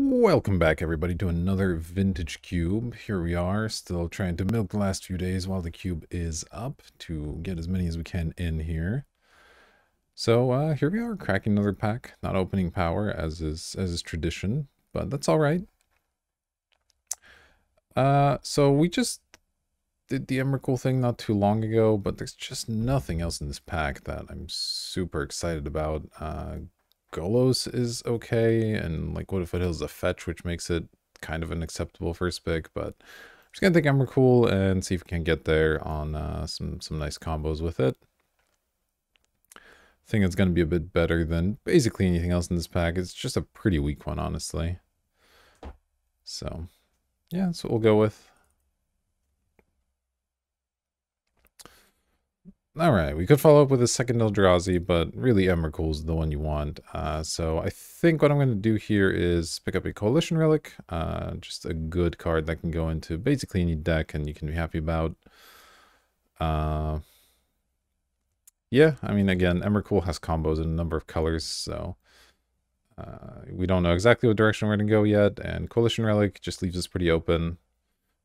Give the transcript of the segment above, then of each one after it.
Welcome back everybody to another vintage cube. Here we are, still trying to milk the last few days while the cube is up to get as many as we can in here. So uh, here we are, cracking another pack, not opening power as is as is tradition, but that's all right. Uh, so we just did the Emrakul thing not too long ago, but there's just nothing else in this pack that I'm super excited about. Uh, Golos is okay, and like Wooded Foothills is a fetch, which makes it kind of an acceptable first pick, but I'm just gonna take Emrakul and see if we can get there on uh, some, some nice combos with it. I think it's gonna be a bit better than basically anything else in this pack. It's just a pretty weak one, honestly. So, yeah, that's what we'll go with. All right, we could follow up with a second Eldrazi, but really Emrakul is the one you want. Uh, so I think what I'm going to do here is pick up a Coalition Relic, uh, just a good card that can go into basically any deck and you can be happy about. Uh, yeah, I mean, again, Emrakul has combos in a number of colors, so uh, we don't know exactly what direction we're going to go yet, and Coalition Relic just leaves us pretty open.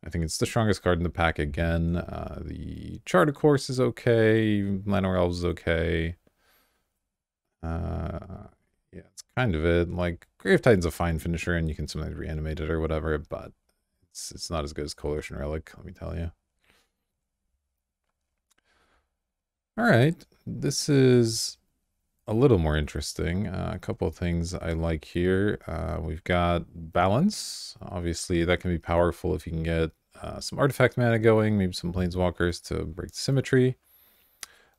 I think it's the strongest card in the pack again. Uh, the Chart a Course is okay. Llanowar Elves is okay. Uh, yeah, it's kind of it. Like, Grave Titan's a fine finisher, and you can sometimes reanimate it or whatever, but it's, it's not as good as Coalition Relic, let me tell you. Alright, this is a little more interesting. Uh, a couple of things I like here. Uh, we've got balance. Obviously, that can be powerful if you can get uh, some artifact mana going, maybe some planeswalkers to break the symmetry.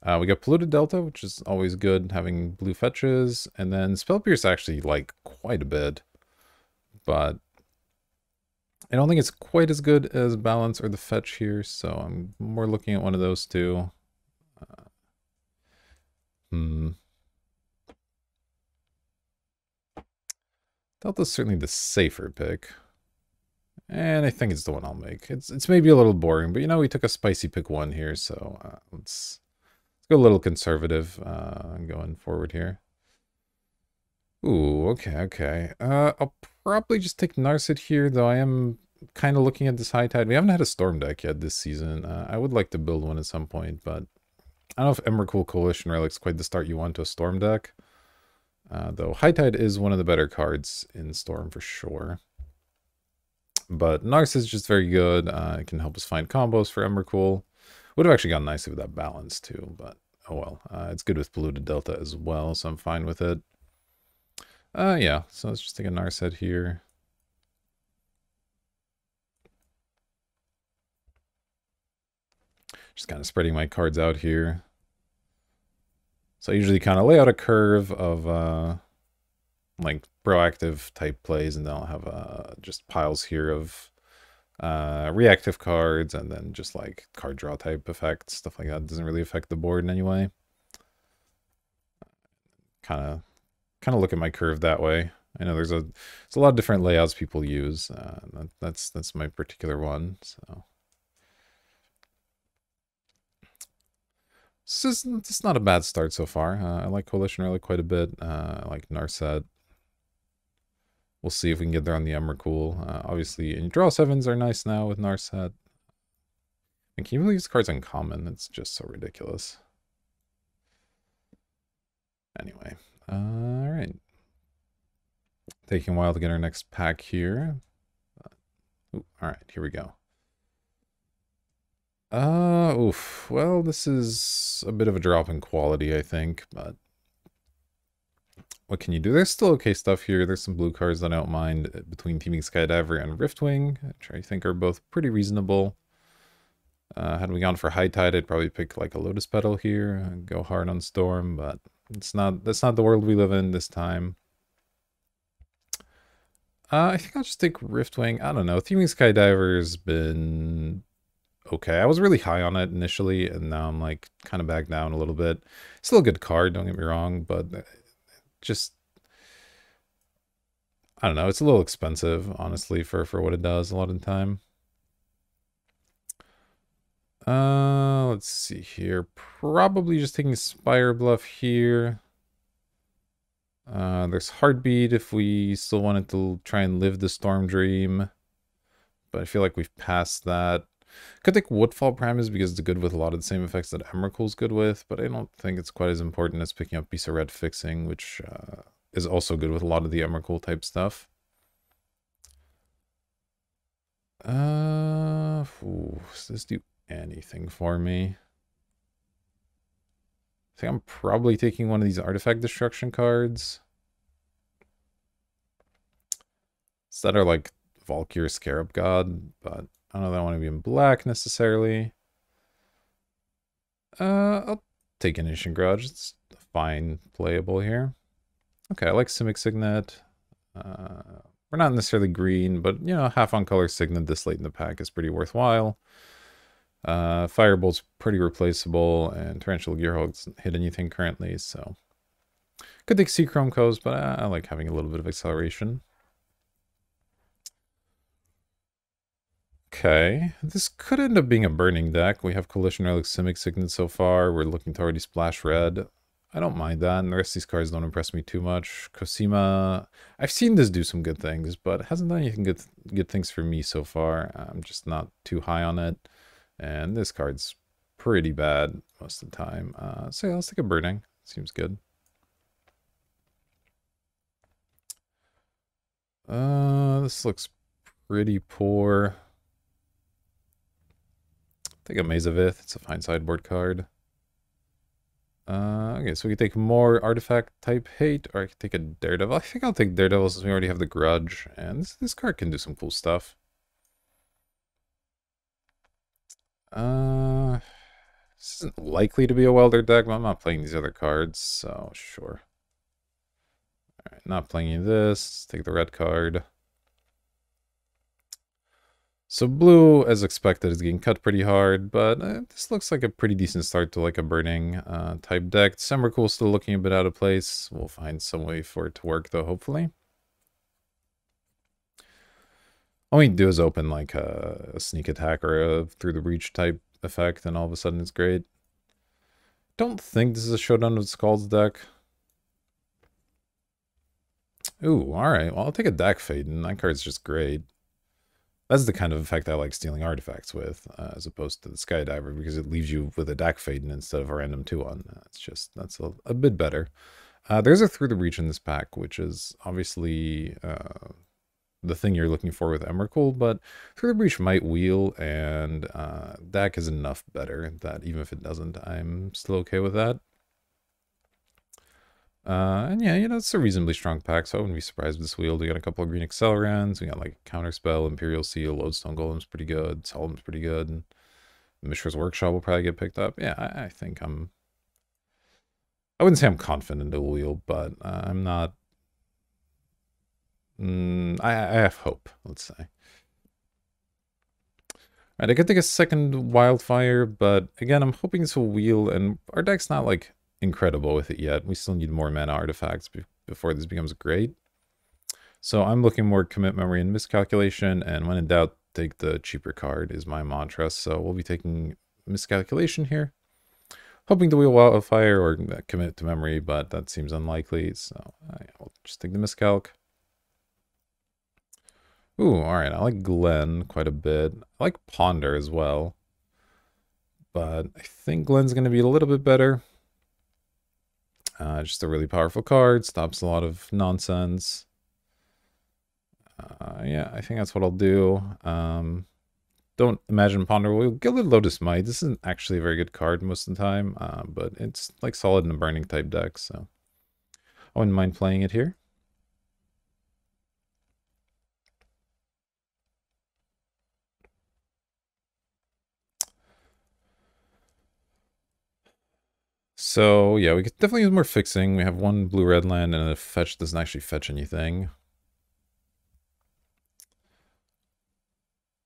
Uh, we got Polluted Delta, which is always good, having blue fetches. And then Spell Pierce actually like quite a bit. But I don't think it's quite as good as Balance or the Fetch here, so I'm more looking at one of those two. Uh, hmm. Delta's certainly the safer pick. And I think it's the one I'll make. It's it's maybe a little boring, but you know, we took a spicy pick one here, so uh, let's, let's go a little conservative uh, going forward here. Ooh, okay, okay. Uh, I'll probably just take Narset here, though I am kind of looking at this High Tide. We haven't had a Storm deck yet this season. Uh, I would like to build one at some point, but I don't know if Emrakul Coalition Relic's quite the start you want to a Storm deck. Uh, though High Tide is one of the better cards in Storm for sure. But Narset is just very good. Uh, it can help us find combos for Emrakul. Would have actually gone nicely with that balance too, but oh well. Uh, it's good with Polluted Delta as well, so I'm fine with it. Uh, yeah, so let's just take a Narset here. Just kind of spreading my cards out here. So I usually kind of lay out a curve of uh, like proactive type plays, and then I'll have uh, just piles here of uh, reactive cards, and then just like card draw type effects, stuff like that. It doesn't really affect the board in any way. Kind of, kind of look at my curve that way. I know there's a there's a lot of different layouts people use. Uh, that, that's that's my particular one. So. This is it's not a bad start so far. Uh, I like Coalition really quite a bit. Uh, I like Narset. We'll see if we can get there on the Emrakul. Uh, obviously, and draw sevens are nice now with Narset. And can you believe this card's uncommon? It's just so ridiculous. Anyway, uh, all right. Taking a while to get our next pack here. Ooh, all right, here we go. Uh, oof. Well, this is a bit of a drop in quality, I think, but what can you do? There's still okay stuff here. There's some blue cards that I don't mind uh, between Teeming Skydiver and Riftwing, which I think are both pretty reasonable. Uh, had we gone for High Tide, I'd probably pick like a Lotus Petal here and go hard on Storm, but it's not, that's not the world we live in this time. Uh, I think I'll just take Riftwing. I don't know. Teeming Skydiver's been okay. I was really high on it initially, and now I'm like kind of back down a little bit. Still a good card, don't get me wrong, but uh, just I don't know. It's a little expensive, honestly, for for what it does a lot of the time. Uh, let's see here. Probably just taking Spire Bluff here. Uh, there's Heartbeat if we still wanted to try and live the Storm Dream. But I feel like we've passed that. Could take Woodfall Primus because it's good with a lot of the same effects that Emrakul's good with, but I don't think it's quite as important as picking up Piece of Red Fixing, which uh, is also good with a lot of the Emrakul type stuff. Uh, ooh, does this do anything for me? I think I'm probably taking one of these artifact destruction cards. So that are like Valkyr Scarab God, but I don't know that I want to be in black necessarily. Uh, I'll take an Ancient Grudge. It's fine playable here. Okay, I like Simic Signet. Uh, we're not necessarily green, but, you know, half on color Signet this late in the pack is pretty worthwhile. Uh, Firebolt's pretty replaceable, and Gearhulk doesn't hit anything currently, so... Could take Seachrome Coast, but I, I like having a little bit of acceleration. Okay, this could end up being a burning deck. We have Coalition Relic Simic Signet so far. We're looking to already splash red. I don't mind that, and the rest of these cards don't impress me too much. Cosima, I've seen this do some good things, but hasn't done anything good, good things for me so far. I'm just not too high on it. And this card's pretty bad most of the time. Uh, so yeah, let's take a burning. Seems good. Uh, this looks pretty poor. Take a Maze of Ith. It's a fine sideboard card. Uh, okay, so we can take more artifact type hate, or I can take a Daredevil. I think I'll take Daredevil since we already have the Grudge, and this, this card can do some cool stuff. Uh, this isn't likely to be a welder deck, but I'm not playing these other cards, so sure. Alright, not playing this. Take the red card. So blue, as expected, is getting cut pretty hard, but uh, this looks like a pretty decent start to like a burning uh, type deck. Emrakul still looking a bit out of place. We'll find some way for it to work though, hopefully. All we do is open like a, a sneak attack or a through the breach type effect, and all of a sudden it's great. Don't think this is a Showdown of Skalds deck. Ooh, alright. Well, I'll take a Dack Fayden. That card's just great. That's the kind of effect I like stealing artifacts with, uh, as opposed to the Skydiver, because it leaves you with a Dack Fayden instead of a random two on. That's just, that's a, a bit better. Uh, there's a Through the Breach in this pack, which is obviously uh, the thing you're looking for with Emrakul, but Through the Breach might wheel, and uh, is enough better that even if it doesn't, I'm still okay with that. Uh, and yeah, you know, it's a reasonably strong pack, so I wouldn't be surprised with this wheel. We got a couple of green accelerants, we got like Counterspell, Imperial Seal, Lodestone Golem's pretty good, Solemn's pretty good, and Mishra's Workshop will probably get picked up. Yeah, I, I think I'm... I wouldn't say I'm confident in the wheel, but uh, I'm not... Mm, I, I have hope, let's say. Alright, I could take a second Wildfire, but again, I'm hoping this will wheel, and our deck's not like incredible with it yet. We still need more mana artifacts be before this becomes great. So I'm looking more commit memory and miscalculation, and when in doubt, take the cheaper card is my mantra. So we'll be taking miscalculation here. Hoping to wheel wildfire or commit to memory, but that seems unlikely. So I'll just take the miscalc. Ooh, alright, I like Glen quite a bit. I like Ponder as well. But I think Glen's going to be a little bit better. Uh, just a really powerful card, stops a lot of nonsense. Uh, yeah, I think that's what I'll do. Um, don't imagine Ponder will Gilded Lotus might. This isn't actually a very good card most of the time, uh, but it's like solid in a burning type deck, so I wouldn't mind playing it here. So yeah, we could definitely use more fixing. We have one blue-red land and a fetch doesn't actually fetch anything.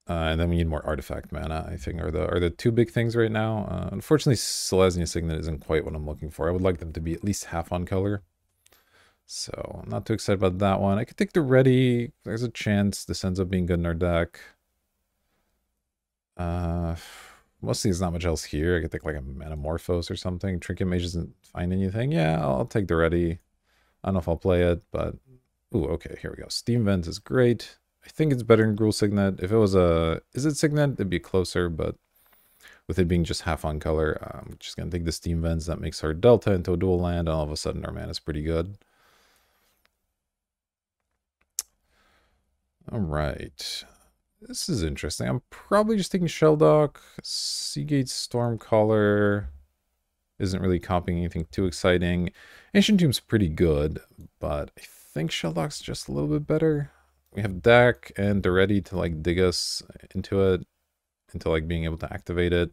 Uh, and then we need more artifact mana, I think, are the are the two big things right now. Uh, unfortunately, Selesnya Signet isn't quite what I'm looking for. I would like them to be at least half on color. So, I'm not too excited about that one. I could take the ready. There's a chance this ends up being good in our deck. Uh, Mostly there's not much else here. I could take like a Manamorphose or something. Trinket Mage doesn't find anything. Yeah, I'll, take the ready. I don't know if I'll play it, but... Ooh, okay, here we go. Steam Vent is great. I think it's better than Gruul Signet. If it was a... Izzet Signet? It'd be closer, but with it being just half on color, I'm just going to take the Steam Vents. That makes our Delta into a dual land, and all of a sudden our mana is pretty good. All right. This is interesting. I'm probably just taking Shelldock. Seagate Stormcaller isn't really copying anything too exciting. Ancient Tomb's pretty good, but I think Shelldock's just a little bit better. We have Dack and Daretti to like dig us into it, into like being able to activate it.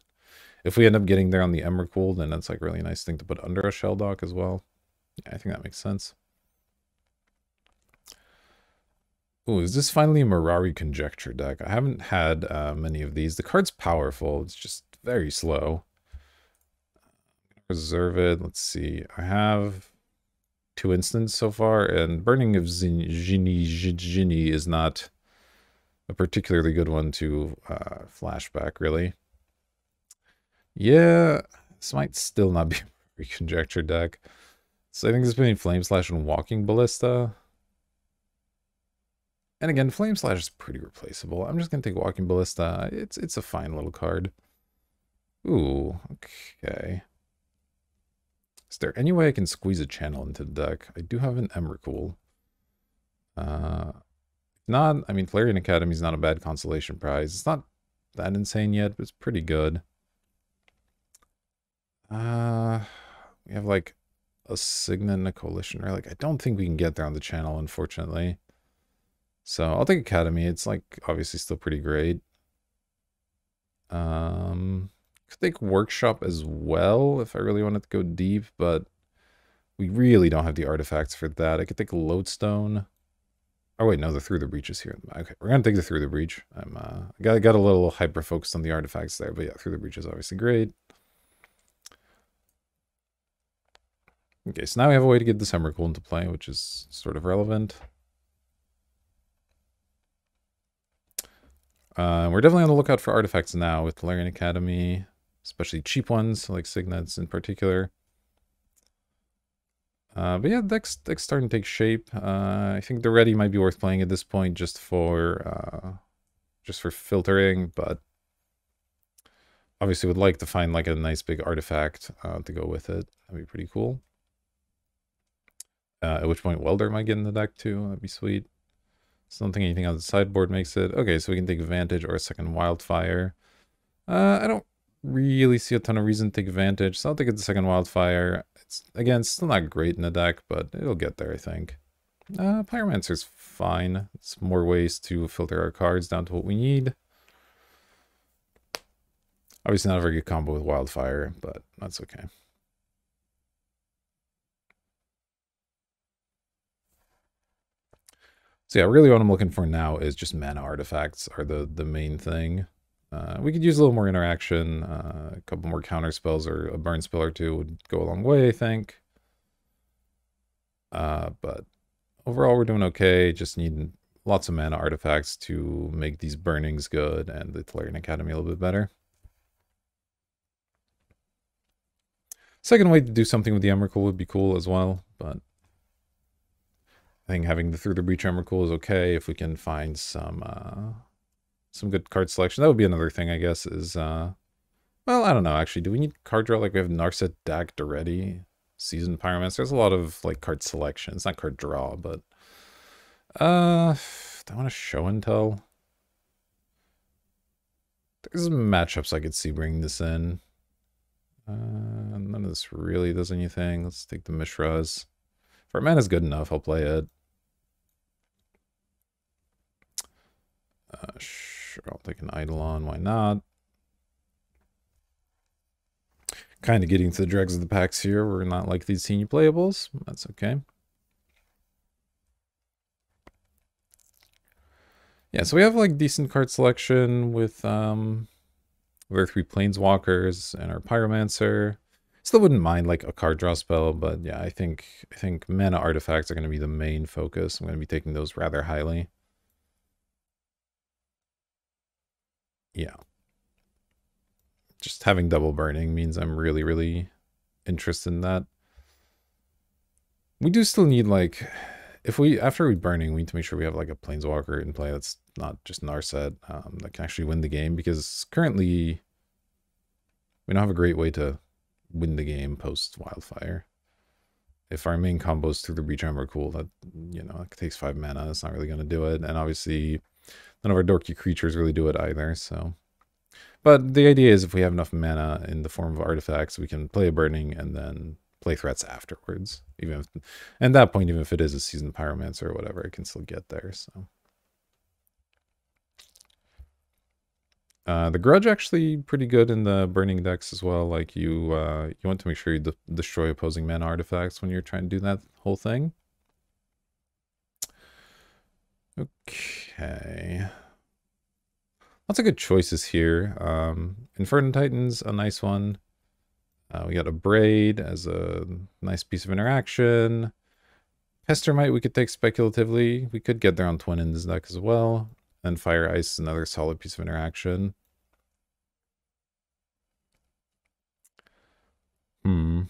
If we end up getting there on the Emrakul, then that's like really nice thing to put under a Shelldock as well. Yeah, I think that makes sense. Oh, is this finally a Mirari Conjecture deck? I haven't had uh, many of these. The card's powerful. It's just very slow. Reserve it. Let's see. I have two instants so far, and Burning of Djinni Djinni is not a particularly good one to uh, flashback, really. Yeah, this might still not be a Conjecture deck. So I think between Flame Slash and Walking Ballista. And again, Flame Slash is pretty replaceable. I'm just going to take Walking Ballista. It's it's a fine little card. Ooh, okay. Is there any way I can squeeze a channel into the deck? I do have an Emrakul. Uh, not, I mean, Tolarian Academy is not a bad consolation prize. It's not that insane yet, but it's pretty good. Uh, we have like a Signet and a Coalition right? Like, I don't think we can get there on the channel, unfortunately. So I'll take Academy. It's like obviously still pretty great. Um, could take Workshop as well if I really wanted to go deep, but we really don't have the artifacts for that. I could take Lodestone. Oh wait, no, the Through the Breach is here. Okay, we're gonna take the Through the Breach. I'm uh, got got a little hyper focused on the artifacts there, but yeah, Through the Breach is obviously great. Okay, so now we have a way to get the Summer Emrakul into play, which is sort of relevant. Uh, we're definitely on the lookout for artifacts now with Larian Academy, especially cheap ones like Signets in particular. Uh, but yeah, deck's, deck's starting to take shape. Uh, I think the ready might be worth playing at this point just for uh, just for filtering, but obviously would like to find like a nice big artifact uh, to go with it. That'd be pretty cool. Uh, at which point Welder might get in the deck too. That'd be sweet. Don't think anything on the sideboard makes it. Okay, so we can take advantage or a second wildfire. Uh, I don't really see a ton of reason to take advantage, so I'll take it the second wildfire. It's again still not great in the deck, but it'll get there, I think. Uh, Pyromancer's fine. It's more ways to filter our cards down to what we need. Obviously not a very good combo with Wildfire, but that's okay. So yeah, really what I'm looking for now is just mana artifacts are the, the main thing. Uh, we could use a little more interaction, uh, a couple more counter spells or a burn spell or two would go a long way, I think. Uh, but overall we're doing okay, just need lots of mana artifacts to make these burnings good and the Tolarian Academy a little bit better. Second way to do something with the Emrakul would be cool as well, but I think having the Through the Breach cool is okay if we can find some uh, some good card selection. That would be another thing, I guess, is... Uh, well, I don't know, actually. Do we need card draw? Like, we have Narset, Dack, Daretti, Seasoned Pyromancer. There's a lot of, like, card selection. It's not card draw, but... Uh, do I want to show and tell? There's matchups I could see bringing this in. Uh, none of this really does anything. Let's take the Mishras. If our mana's good enough, I'll play it. Uh, sure, I'll take an Eidolon. Why not? Kind of getting to the dregs of the packs here. We're not like these senior playables. That's okay. Yeah, so we have like decent card selection with um with our three planeswalkers and our pyromancer. Still wouldn't mind like a card draw spell, but yeah, I think I think mana artifacts are going to be the main focus. I'm going to be taking those rather highly. yeah. Just having double burning means I'm really, really interested in that. We do still need, like, if we, after we burning, we need to make sure we have, like, a Planeswalker in play that's not just Narset, um, that can actually win the game, because currently we don't have a great way to win the game post Wildfire. If our main combos through the Breach cool, that, you know, it takes five mana, it's not really going to do it, and obviously none of our dorky creatures really do it either, so... But the idea is if we have enough mana in the form of artifacts, we can play a burning and then play threats afterwards. Even if, and that point, even if it is a seasoned pyromancer or whatever, it can still get there. So uh, the grudge actually pretty good in the burning decks as well. Like you, uh, you want to make sure you de destroy opposing mana artifacts when you're trying to do that whole thing. Okay. Lots of good choices here. Um, Inferno Titan's a nice one. Uh, we got Abrade as a nice piece of interaction. Pestermite we could take speculatively. We could get there on Twin in this deck as well. And Fire Ice is another solid piece of interaction. Hmm.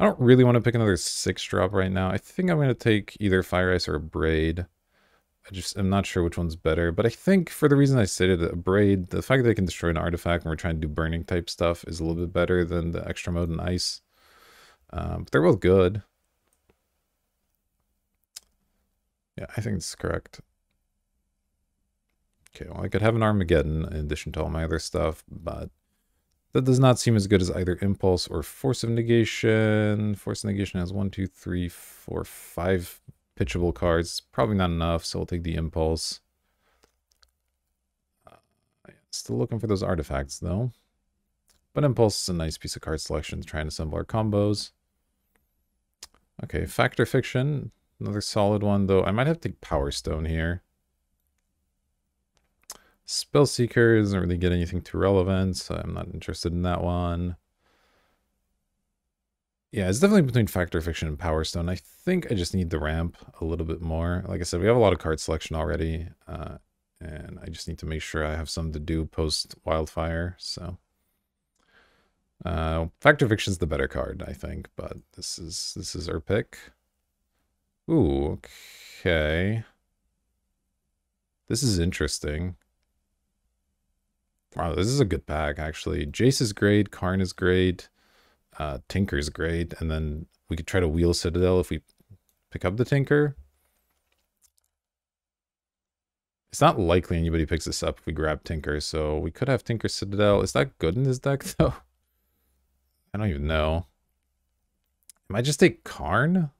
I don't really want to pick another 6 drop right now. I think I'm going to take either Fire Ice or Abrade. I just I'm not sure which one's better, but I think for the reason I stated, Abrade, the fact that they can destroy an artifact when we're trying to do burning type stuff is a little bit better than the extra mode and ice. Um, but they're both good. Yeah, I think it's correct. Okay, well, I could have an Armageddon in addition to all my other stuff, but that does not seem as good as either Impulse or Force of Negation. Force of Negation has one, two, three, four, five pitchable cards. Probably not enough, so we'll take the Impulse. Uh, still looking for those artifacts, though. But Impulse is a nice piece of card selection to try and assemble our combos. Okay, Fact or Fiction. Another solid one, though. I might have to take Power Stone here. Spellseeker doesn't really get anything too relevant, so I'm not interested in that one. Yeah, it's definitely between Fact or Fiction and Power Stone. I think I just need the ramp a little bit more. Like I said, we have a lot of card selection already, uh, and I just need to make sure I have some to do post Wildfire. So, uh, Fact or Fiction's the better card, I think, but this is this is our pick. Ooh, okay. This is interesting. Wow, this is a good pack, actually. Jace is great, Karn is great. Uh, is great, and then we could try to wheel Citadel if we pick up the Tinker. It's not likely anybody picks this up if we grab Tinker, so we could have Tinker Citadel. Is that good in this deck, though? I don't even know. I just take Karn?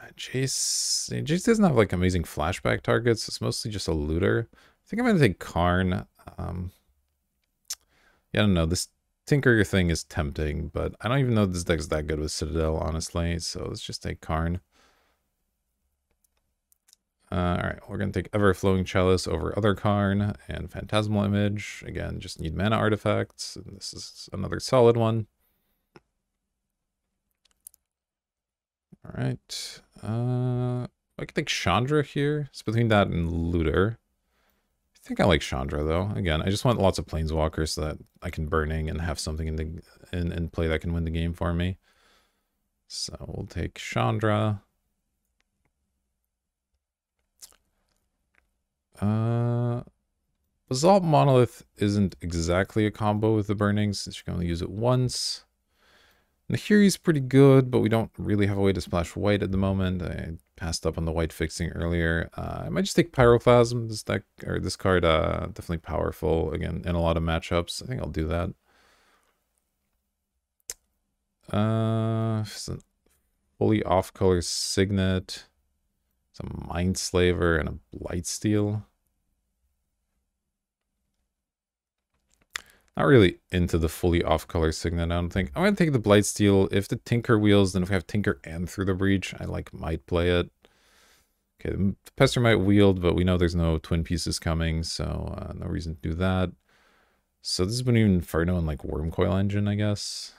Uh, Jace, Jace doesn't have like amazing flashback targets. It's mostly just a looter. I think I'm going to take Karn. Um, yeah, I don't know. This Tinker thing is tempting, but I don't even know this deck's that good with Citadel, honestly. So let's just take Karn. Uh, all right, we're going to take Everflowing Chalice over Other Karn and Phantasmal Image. Again, just need mana artifacts. And this is another solid one. All right. Uh, I can take Chandra here. It's between that and Looter. I think I like Chandra though. Again, I just want lots of planeswalkers so that I can burning and have something in the in, in play that can win the game for me. So we'll take Chandra. Uh, Basalt Monolith isn't exactly a combo with the burning since you can only use it once. Nahiri's pretty good, but we don't really have a way to splash white at the moment. I passed up on the white fixing earlier. Uh, I might just take Pyroclasm. This deck, or this card, uh, definitely powerful, again, in a lot of matchups. I think I'll do that. Uh, it's a fully off-color Signet. It's a Mindslaver and a blight Blightsteel. Not really into the fully off-color Signet, I don't think. I'm going to take the Blightsteel. If the Tinker wheels, then if we have Tinker and Through the Breach, I like might play it. Okay, the Pestermite wield, but we know there's no twin pieces coming, so uh, no reason to do that. So this is between Inferno and like Wurmcoil Engine, I guess.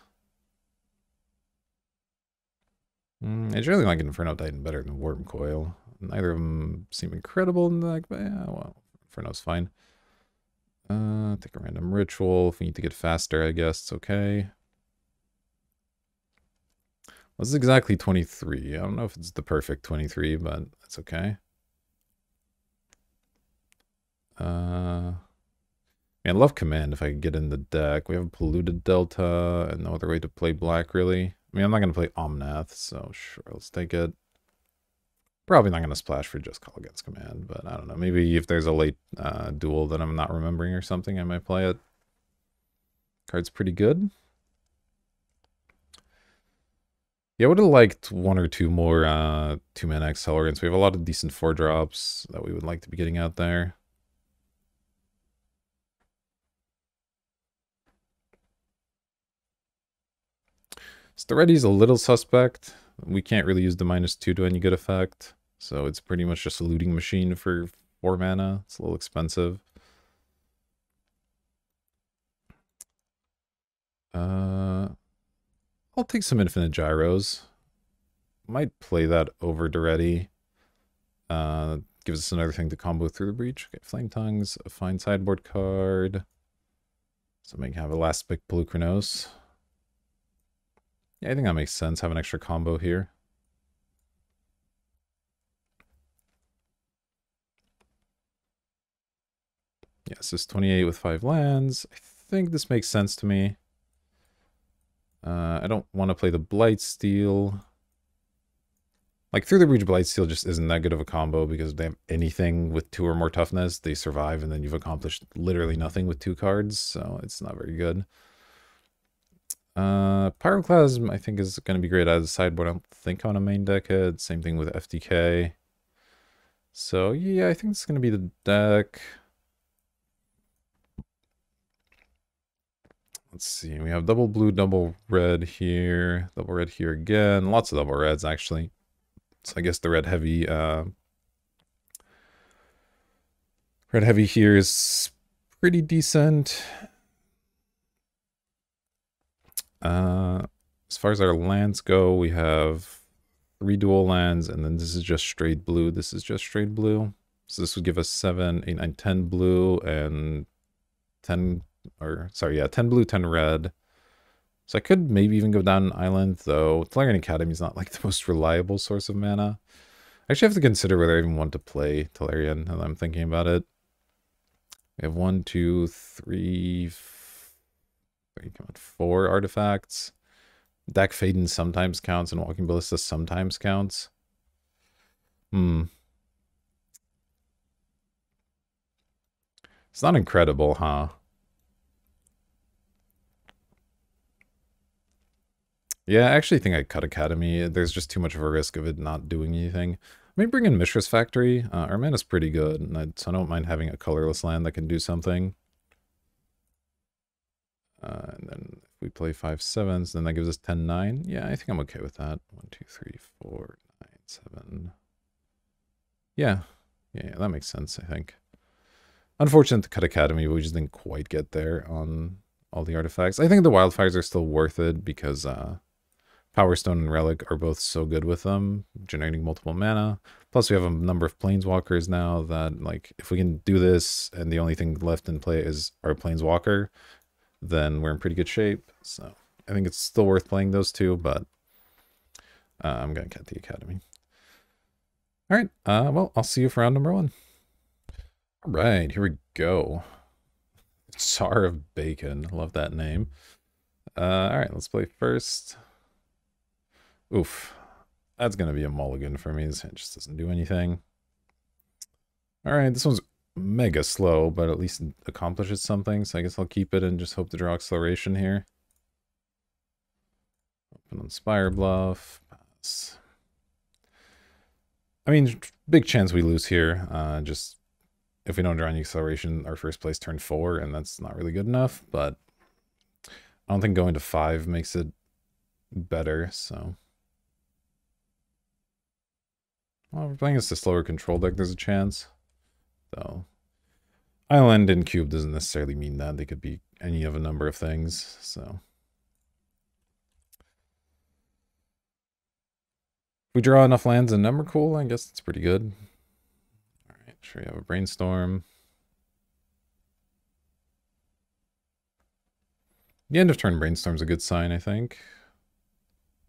Mm, it's really like Inferno Titan better than Wurmcoil. Neither of them seem incredible in the but yeah, well, Inferno's fine. Uh, take a random ritual. If we need to get faster, I guess it's okay. This is exactly 23. I don't know if it's the perfect 23, but it's okay. Uh, I love command if I could get in the deck. We have a polluted delta and no other way to play black, really. I mean, I'm not going to play Omnath, so sure, let's take it. Probably not going to splash for just Kolaghan's command, but I don't know. Maybe if there's a late uh, dual that I'm not remembering or something, I might play it. Card's pretty good. Yeah, I would have liked one or two more uh, two-mana accelerants. We have a lot of decent four drops that we would like to be getting out there. Daretti's a little suspect. We can't really use the minus two to any good effect. So it's pretty much just a looting machine for four mana. It's a little expensive. Uh, I'll take some infinite gyros. Might play that over Daretti. Uh, gives us another thing to combo through the breach. Okay, Flame Tongues, a fine sideboard card. So can have a last pick Polukranos. Yeah, I think that makes sense. Have an extra combo here. Yes, this is 28 with five lands. I think this makes sense to me. Uh, I don't want to play the Blightsteel. Like, Through the Breach Blightsteel just isn't that good of a combo because they have anything with two or more toughness, they survive, and then you've accomplished literally nothing with two cards, so it's not very good. Uh, Pyroclasm, I think, is going to be great as a sideboard. I don't think on a main deck it. Same thing with FTK. So, yeah, I think it's going to be the deck. Let's see, we have double blue, double red here, double red here again. Lots of double reds, actually. So I guess the red heavy, uh, red heavy here is pretty decent. Uh, as far as our lands go, we have three dual lands, and then this is just straight blue. This is just straight blue. So this would give us 7, 8, 9, 10 blue and 10 or sorry, yeah, 10 blue, 10 red. So I could maybe even go down an island, though Tolarian Academy is not like the most reliable source of mana. I actually have to consider whether I even want to play Tolarian now I'm thinking about it. We have one, two, three, three four artifacts. Dack Fayden sometimes counts and Walking Ballista sometimes counts. Hmm. It's not incredible, huh? Yeah, I actually think I cut Academy. There's just too much of a risk of it not doing anything. I may bring in Mishra's Factory. Uh, mana's pretty good, and I, so I don't mind having a colorless land that can do something. Uh, and then if we play five sevens, then that gives us 10 9. Yeah, I think I'm okay with that. One, two, three, four, nine, seven. Yeah, yeah, yeah that makes sense, I think. Unfortunate to cut Academy, we just didn't quite get there on all the artifacts. I think the wildfires are still worth it because uh, Power Stone and Relic are both so good with them, generating multiple mana. Plus, we have a number of Planeswalkers now that, like, if we can do this and the only thing left in play is our Planeswalker, then we're in pretty good shape. So I think it's still worth playing those two, but uh, I'm going to cut the Academy. All right, uh, well, I'll see you for round number one. All right, here we go. Tsar of Bacon. Love that name. Uh, all right, let's play first. Oof. That's going to be a mulligan for me. This just doesn't do anything. All right, this one's mega slow, but at least accomplishes something. So I guess I'll keep it and just hope to draw acceleration here. Open on Spire Bluff. Pass. I mean, big chance we lose here. Uh, just if we don't draw any acceleration, our first place turn four, and that's not really good enough. But I don't think going to five makes it better, so... Well, we're playing against a slower control deck, there's a chance. So, island and cube doesn't necessarily mean that. They could be any of a number of things, so... If we draw enough lands and number cool, I guess it's pretty good. Alright, sure you have a brainstorm. The end of turn brainstorm's a good sign, I think.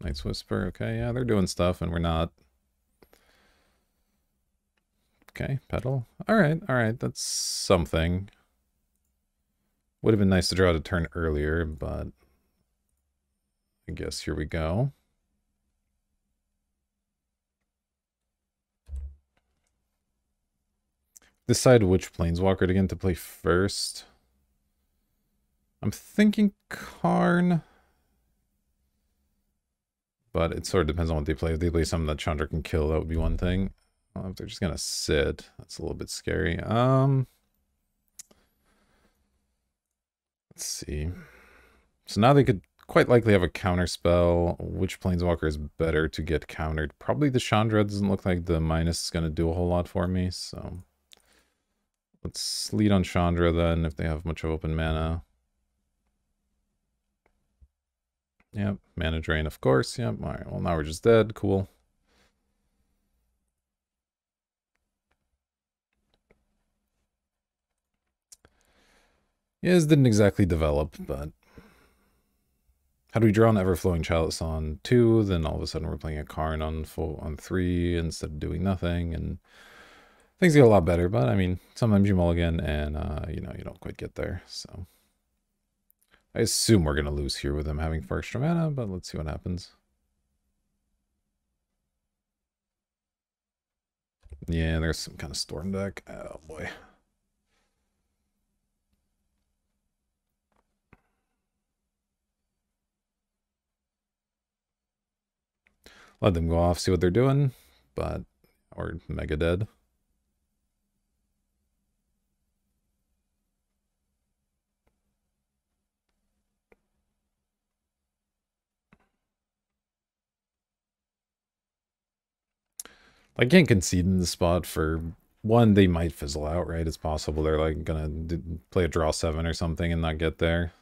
Night's Whisper. Okay, yeah, they're doing stuff and we're not. Okay, pedal. All right, all right, that's something. Would have been nice to draw a turn earlier, but I guess here we go. Decide which Planeswalker to get to play first. I'm thinking Karn. But it sort of depends on what they play. If they play something that Chandra can kill, that would be one thing. If they're just gonna sit, that's a little bit scary. Um Let's see. So now they could quite likely have a counter spell. Which Planeswalker is better to get countered? Probably the Chandra. Doesn't look like the minus is to do a whole lot for me, so... Let's lead on Chandra then, if they have much of open mana. Yep, mana drain, of course. Yep, alright, well now we're just dead. Cool. Yeah, this didn't exactly develop, but... How do we draw an Everflowing Chalice on 2, then all of a sudden we're playing a Karn on, full, on 3 instead of doing nothing, and... Things get a lot better, but I mean, sometimes you mulligan and, uh, you know, you don't quite get there, so... I assume we're going to lose here with him having four extra mana, but let's see what happens. Yeah, there's some kind of storm deck. Oh boy. Let them go off, see what they're doing, but or mega dead. I can't concede in the spot for one. They might fizzle out, right? It's possible they're like gonna play a draw seven or something and not get there.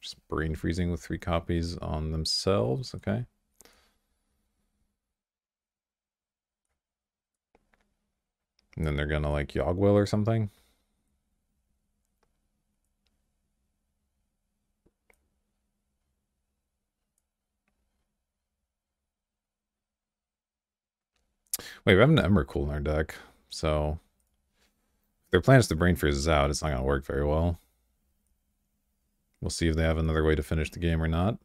Just brain freezing with three copies on themselves. Okay. And then they're gonna like Yawg Will or something. Wait, we have an Emrakul in our deck, so if their plan is to brain freeze us out, it's not going to work very well. We'll see if they have another way to finish the game or not.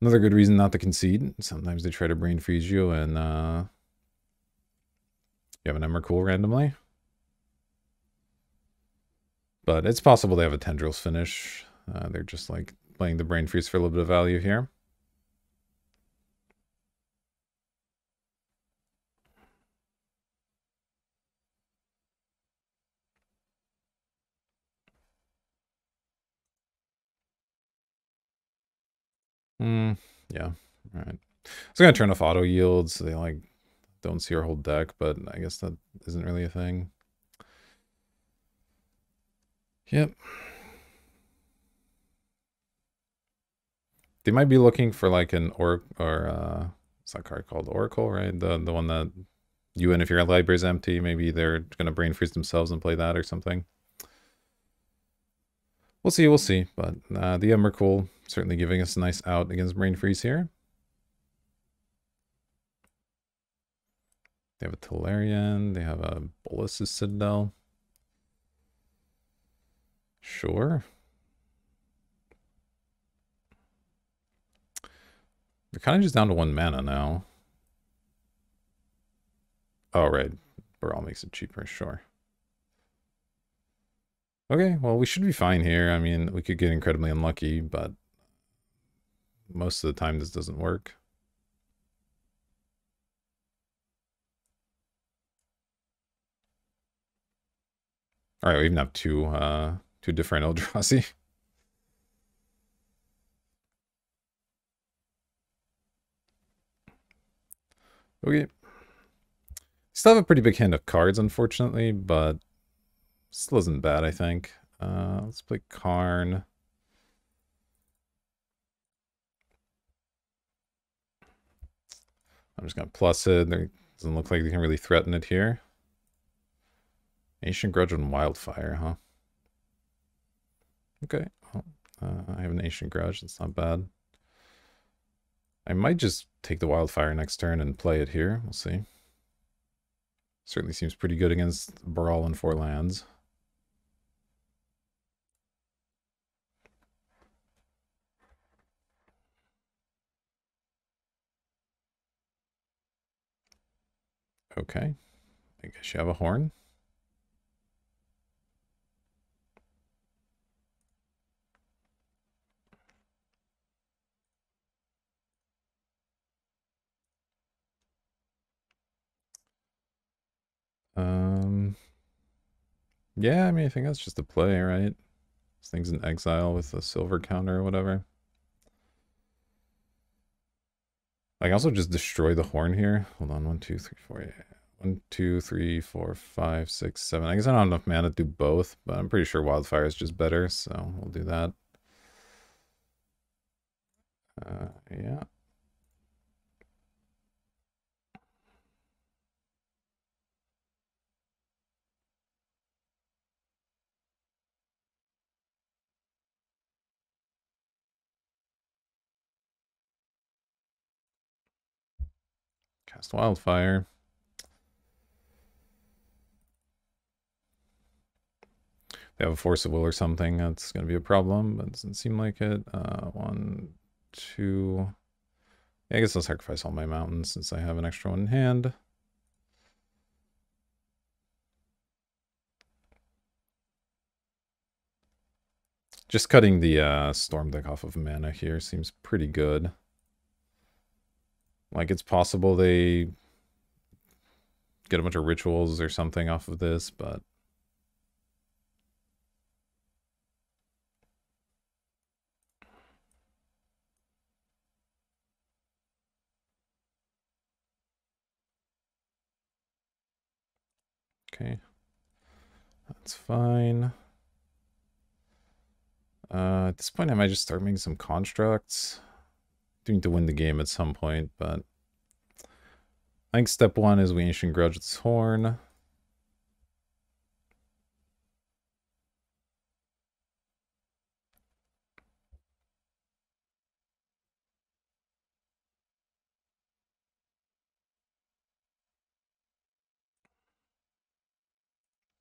Another good reason not to concede. Sometimes they try to brain freeze you and uh, have an Emrakul randomly. But it's possible they have a Tendrils finish. Uh, they're just like playing the brain freeze for a little bit of value here. Hmm. yeah. All right. I was gonna turn off auto yields. So they like don't see our whole deck, but I guess that isn't really a thing. Yep. They might be looking for like an or or uh what's that card called? Oracle, right? The the one that you and if your library's empty, maybe they're gonna brain freeze themselves and play that or something. We'll see, we'll see. But uh, the Emrakul certainly giving us a nice out against Brain Freeze here. They have a Tolarian. They have a Bolas's Citadel. Sure. They're kind of just down to one mana now. Oh, right. Baral makes it cheaper, sure. Okay, well, we should be fine here. I mean, we could get incredibly unlucky, but most of the time this doesn't work. All right, we even have two, uh, two different Eldrazi. okay. Still have a pretty big hand of cards, unfortunately, but Still isn't bad, I think. Uh, let's play Karn. I'm just going to plus it. There doesn't look like they can really threaten it here. Ancient Grudge and Wildfire, huh? Okay. Well, uh, I have an Ancient Grudge. That's not bad. I might just take the wildfire next turn and play it here. We'll see. Certainly seems pretty good against Brawl and Four Lands. Okay. I guess you have a horn. Um, yeah, I mean, I think that's just a play, right? This thing's in exile with a silver counter or whatever. I can also just destroy the horn here. Hold on, one, two, three, four, yeah. One, two, three, four, five, six, seven. I guess I don't have enough mana to do both, but I'm pretty sure Wildfire is just better, so we'll do that. Uh, yeah. Cast Wildfire. They have a Force of Will or something, that's going to be a problem, but it doesn't seem like it. Uh, one, two... I guess I'll sacrifice all my mountains since I have an extra one in hand. Just cutting the uh, Storm deck off of mana here seems pretty good. Like, it's possible they get a bunch of rituals or something off of this, but... Okay. That's fine. Uh, at this point, I might just start making some constructs doing to win the game at some point, but I think step one is we ancient grudge its horn.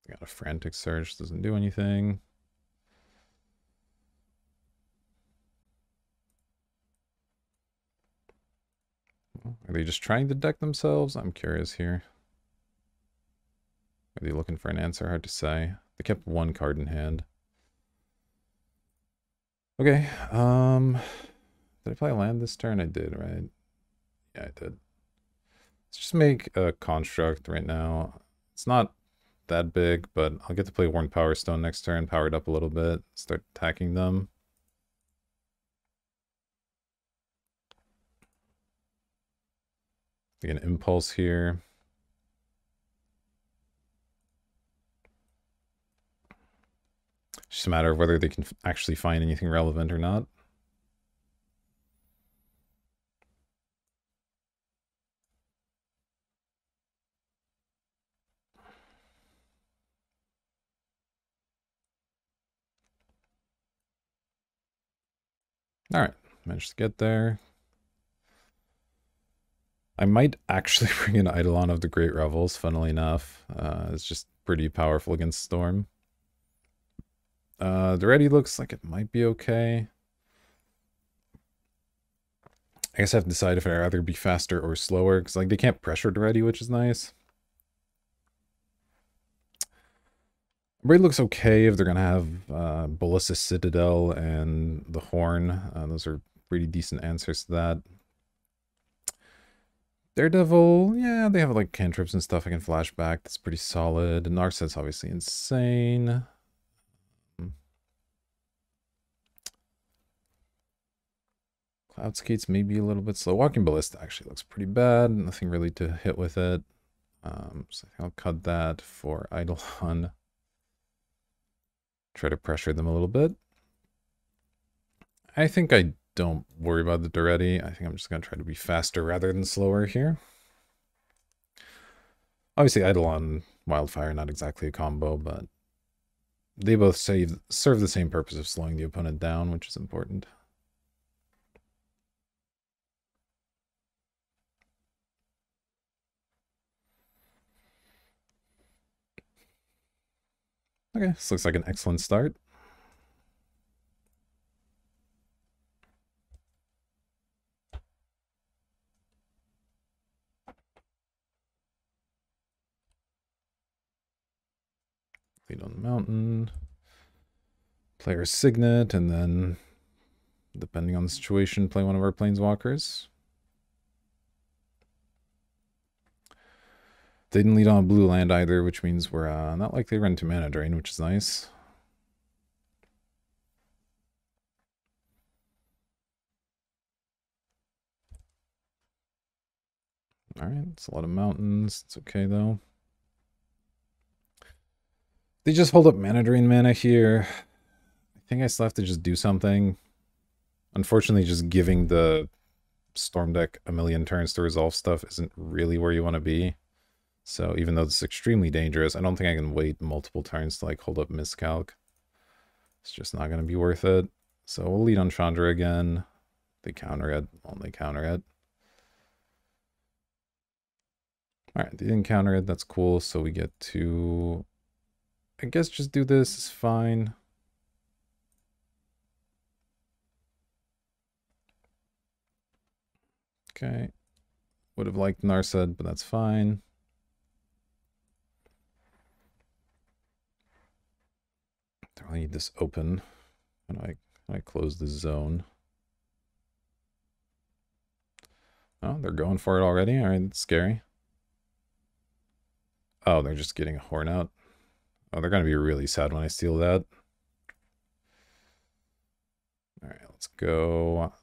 Got a Frantic Search, doesn't do anything. Are they just trying to deck themselves? I'm curious here. Are they looking for an answer? Hard to say. They kept one card in hand. Okay, um... Did I play land this turn? I did, right? Yeah, I did. Let's just make a construct right now. It's not that big, but I'll get to play Worn Power Stone next turn, power it up a little bit, start attacking them. An impulse here. It's just a matter of whether they can actually find anything relevant or not. All right, managed to get there. I might actually bring in Eidolon of the Great Revels, funnily enough. Uh, it's just pretty powerful against Storm. Uh, the ready looks like it might be okay. I guess I have to decide if I'd rather be faster or slower, because like they can't pressure ready, which is nice. Braid looks okay if they're going to have uh, Bolas's Citadel and the Horn. Uh, those are pretty decent answers to that. Daredevil, yeah, they have like cantrips and stuff I can flashback. That's pretty solid. Narset's obviously insane. Cloudskate's maybe a little bit slow. Walking Ballista actually looks pretty bad. Nothing really to hit with it. Um, so I think I'll cut that for Eidolon. Try to pressure them a little bit. I think I don't worry about the Daretti. I think I'm just going to try to be faster rather than slower here. Obviously, Eidolon Wildfire, not exactly a combo, but they both save, serve the same purpose of slowing the opponent down, which is important. Okay, this looks like an excellent start. On the mountain. Player signet, and then, depending on the situation, play one of our planeswalkers. They didn't lead on blue land either, which means we're uh, not likely to run into mana drain, which is nice. Alright, it's a lot of mountains. It's okay though. They just hold up mana drain mana here. I think I still have to just do something. Unfortunately, just giving the Storm deck a million turns to resolve stuff isn't really where you want to be. So even though it's extremely dangerous, I don't think I can wait multiple turns to like hold up miscalc. It's just not going to be worth it. So we'll lead on Chandra again. They counter it. Only counter it. Alright, they didn't counter it. That's cool. So we get to... I guess just do this is fine. Okay. Would have liked Narset, but that's fine. I need this open. Do I, do I close the zone? Oh, they're going for it already? Alright, that's scary. Oh, they're just getting a horn out. Oh, they're going to be really sad when I steal that. Alright, let's go.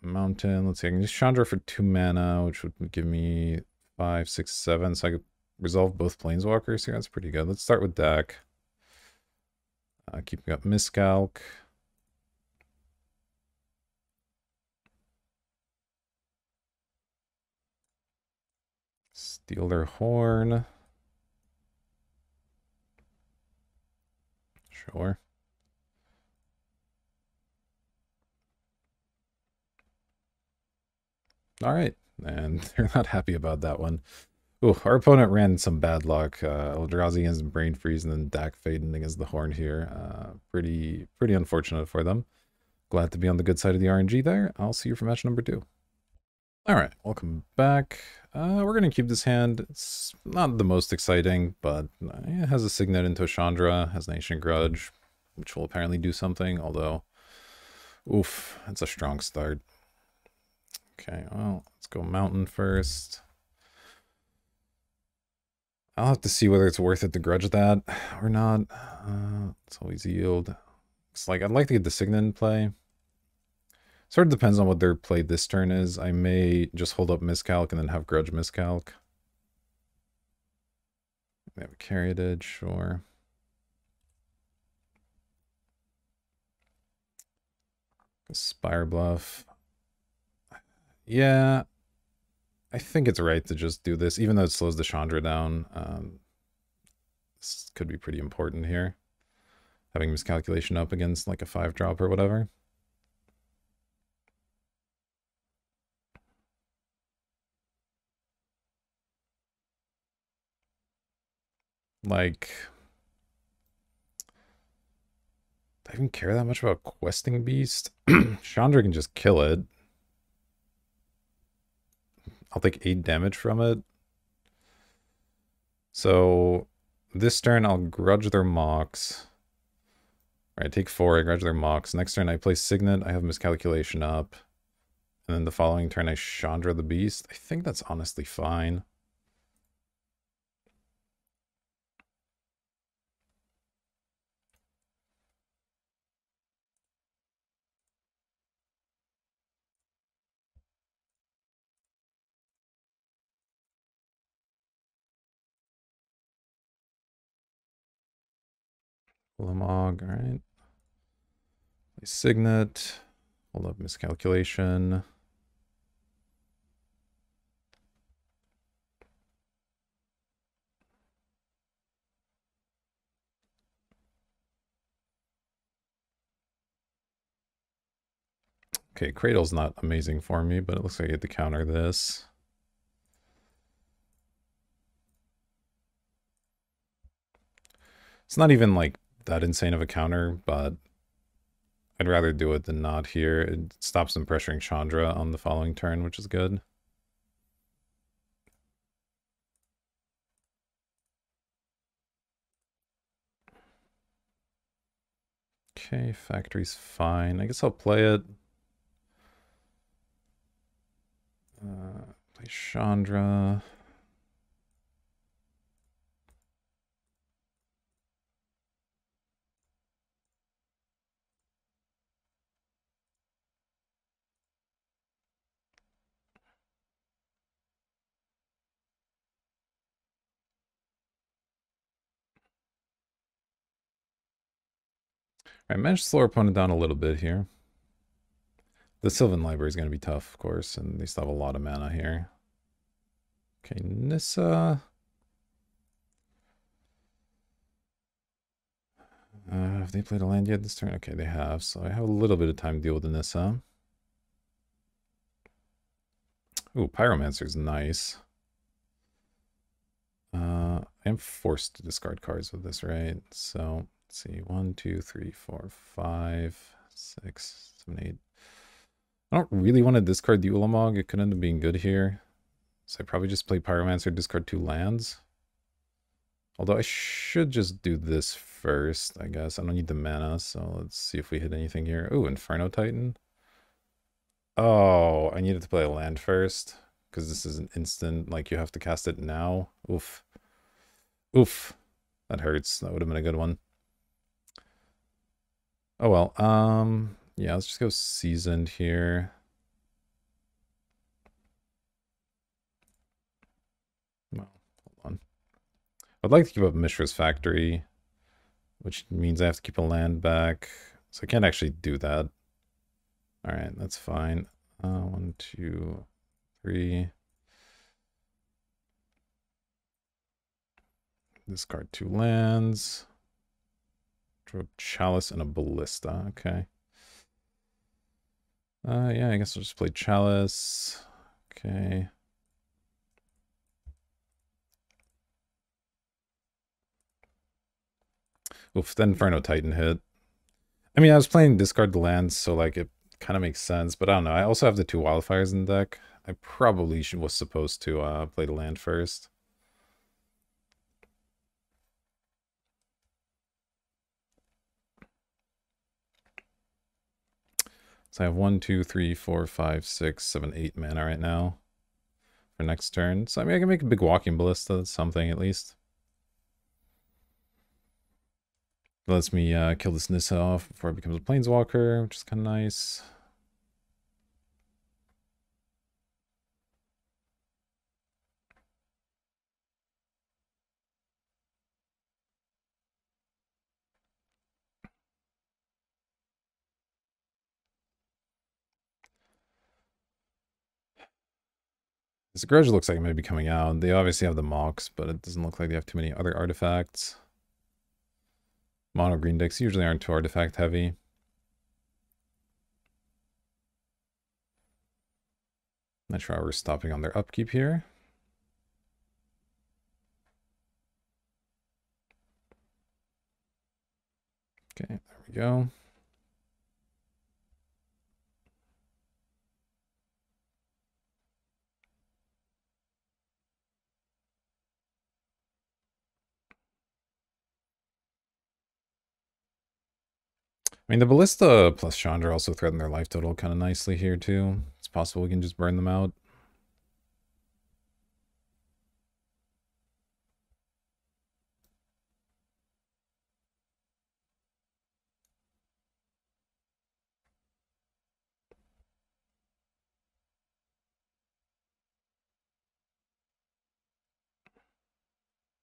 Mountain. Let's see, I can use Chandra for two mana, which would give me five, six, seven. So I could resolve both Planeswalkers here. That's pretty good. Let's start with Dack. Uh, keeping up miscalc. Steal their horn. Sure. All right, and they're not happy about that one. Oh, our opponent ran some bad luck. Uh, Eldrazi against Brain Freeze and then Dack Fayden against the Horn here. Uh, pretty, pretty unfortunate for them. Glad to be on the good side of the RNG there. I'll see you for match number two. All right, welcome back. Uh, we're going to keep this hand. It's not the most exciting, but it has a Signet into Chandra, has an Ancient Grudge, which will apparently do something, although, oof, it's a strong start. Okay, well, let's go Mountain first. I'll have to see whether it's worth it to grudge that or not. Uh, it's always yield. It's like I'd like to get the Signet in play. Sort of depends on what their play this turn is. I may just hold up miscalc and then have grudge miscalc. They have a Caryatid, sure. Spire Bluff. Yeah, I think it's right to just do this, even though it slows the Chandra down. Um, this could be pretty important here. Having miscalculation up against like a 5 drop or whatever. Like... I even care that much about Questing Beast? Chandra can just kill it. I'll take 8 damage from it. So this turn I'll grudge their Mox. Alright, take 4, I grudge their Mox. Next turn I play Signet, I have Miscalculation up. And then the following turn I Chandra the Beast. I think that's honestly fine. Ulamog, all right. Play Signet. Hold up miscalculation. Okay, Cradle's not amazing for me, but it looks like I get to counter this. It's not even like that insane of a counter, but I'd rather do it than not here. It stops them pressuring Chandra on the following turn, which is good. Okay, factory's fine. I guess I'll play it. Uh, play Chandra. I managed to slow our opponent down a little bit here. The Sylvan Library is going to be tough, of course, and they still have a lot of mana here. Okay, Nissa. Uh, have they played a land yet this turn? Okay, they have, so I have a little bit of time to deal with the Nissa. Ooh, Pyromancer is nice. Uh, I am forced to discard cards with this, right? So Let's see, one, two, three, four, five, six, seven, eight. I don't really want to discard the Ulamog. It could end up being good here. So I probably just play Pyromancer, discard two lands. Although I should just do this first, I guess. I don't need the mana, so let's see if we hit anything here. Oh, Inferno Titan. Oh, I needed to play a land first. Because this is an instant, like you have to cast it now. Oof. Oof. That hurts. That would have been a good one. Oh well, um, yeah, let's just go seasoned here. Well, hold on. I'd like to keep up Mishra's factory, which means I have to keep a land back. So I can't actually do that. All right, that's fine. Uh, one, two, three. Discard two lands. Draw Chalice and a Ballista. Okay. Uh, yeah, I guess I'll just play Chalice. Okay. Oof, then Inferno Titan hit. I mean, I was playing discard the lands, so like it kind of makes sense, but I don't know. I also have the two wildfires in the deck. I probably should, was supposed to uh, play the land first. So I have one, two, three, four, five, six, seven, eight mana right now for next turn. So I mean, I can make a big walking ballista, something at least. It lets me uh, kill this Nissa off before it becomes a planeswalker, which is kind of nice. This grudge looks like it may be coming out. They obviously have the Mox, but it doesn't look like they have too many other artifacts. Mono green decks usually aren't too artifact heavy. Not sure why we're stopping on their upkeep here. Okay, there we go. I mean, the Ballista plus Chandra also threaten their life total kind of nicely here, too. It's possible we can just burn them out.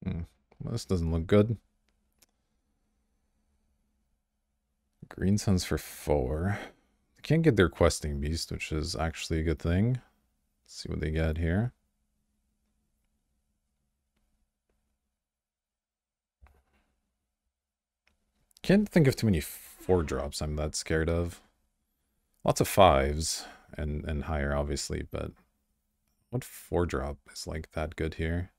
Hmm. Well, this doesn't look good. Green Suns for four. They can't get their questing beast, which is actually a good thing. Let's see what they get here. Can't think of too many four drops I'm that scared of. Lots of fives and, and higher, obviously, but what four drop is like that good here?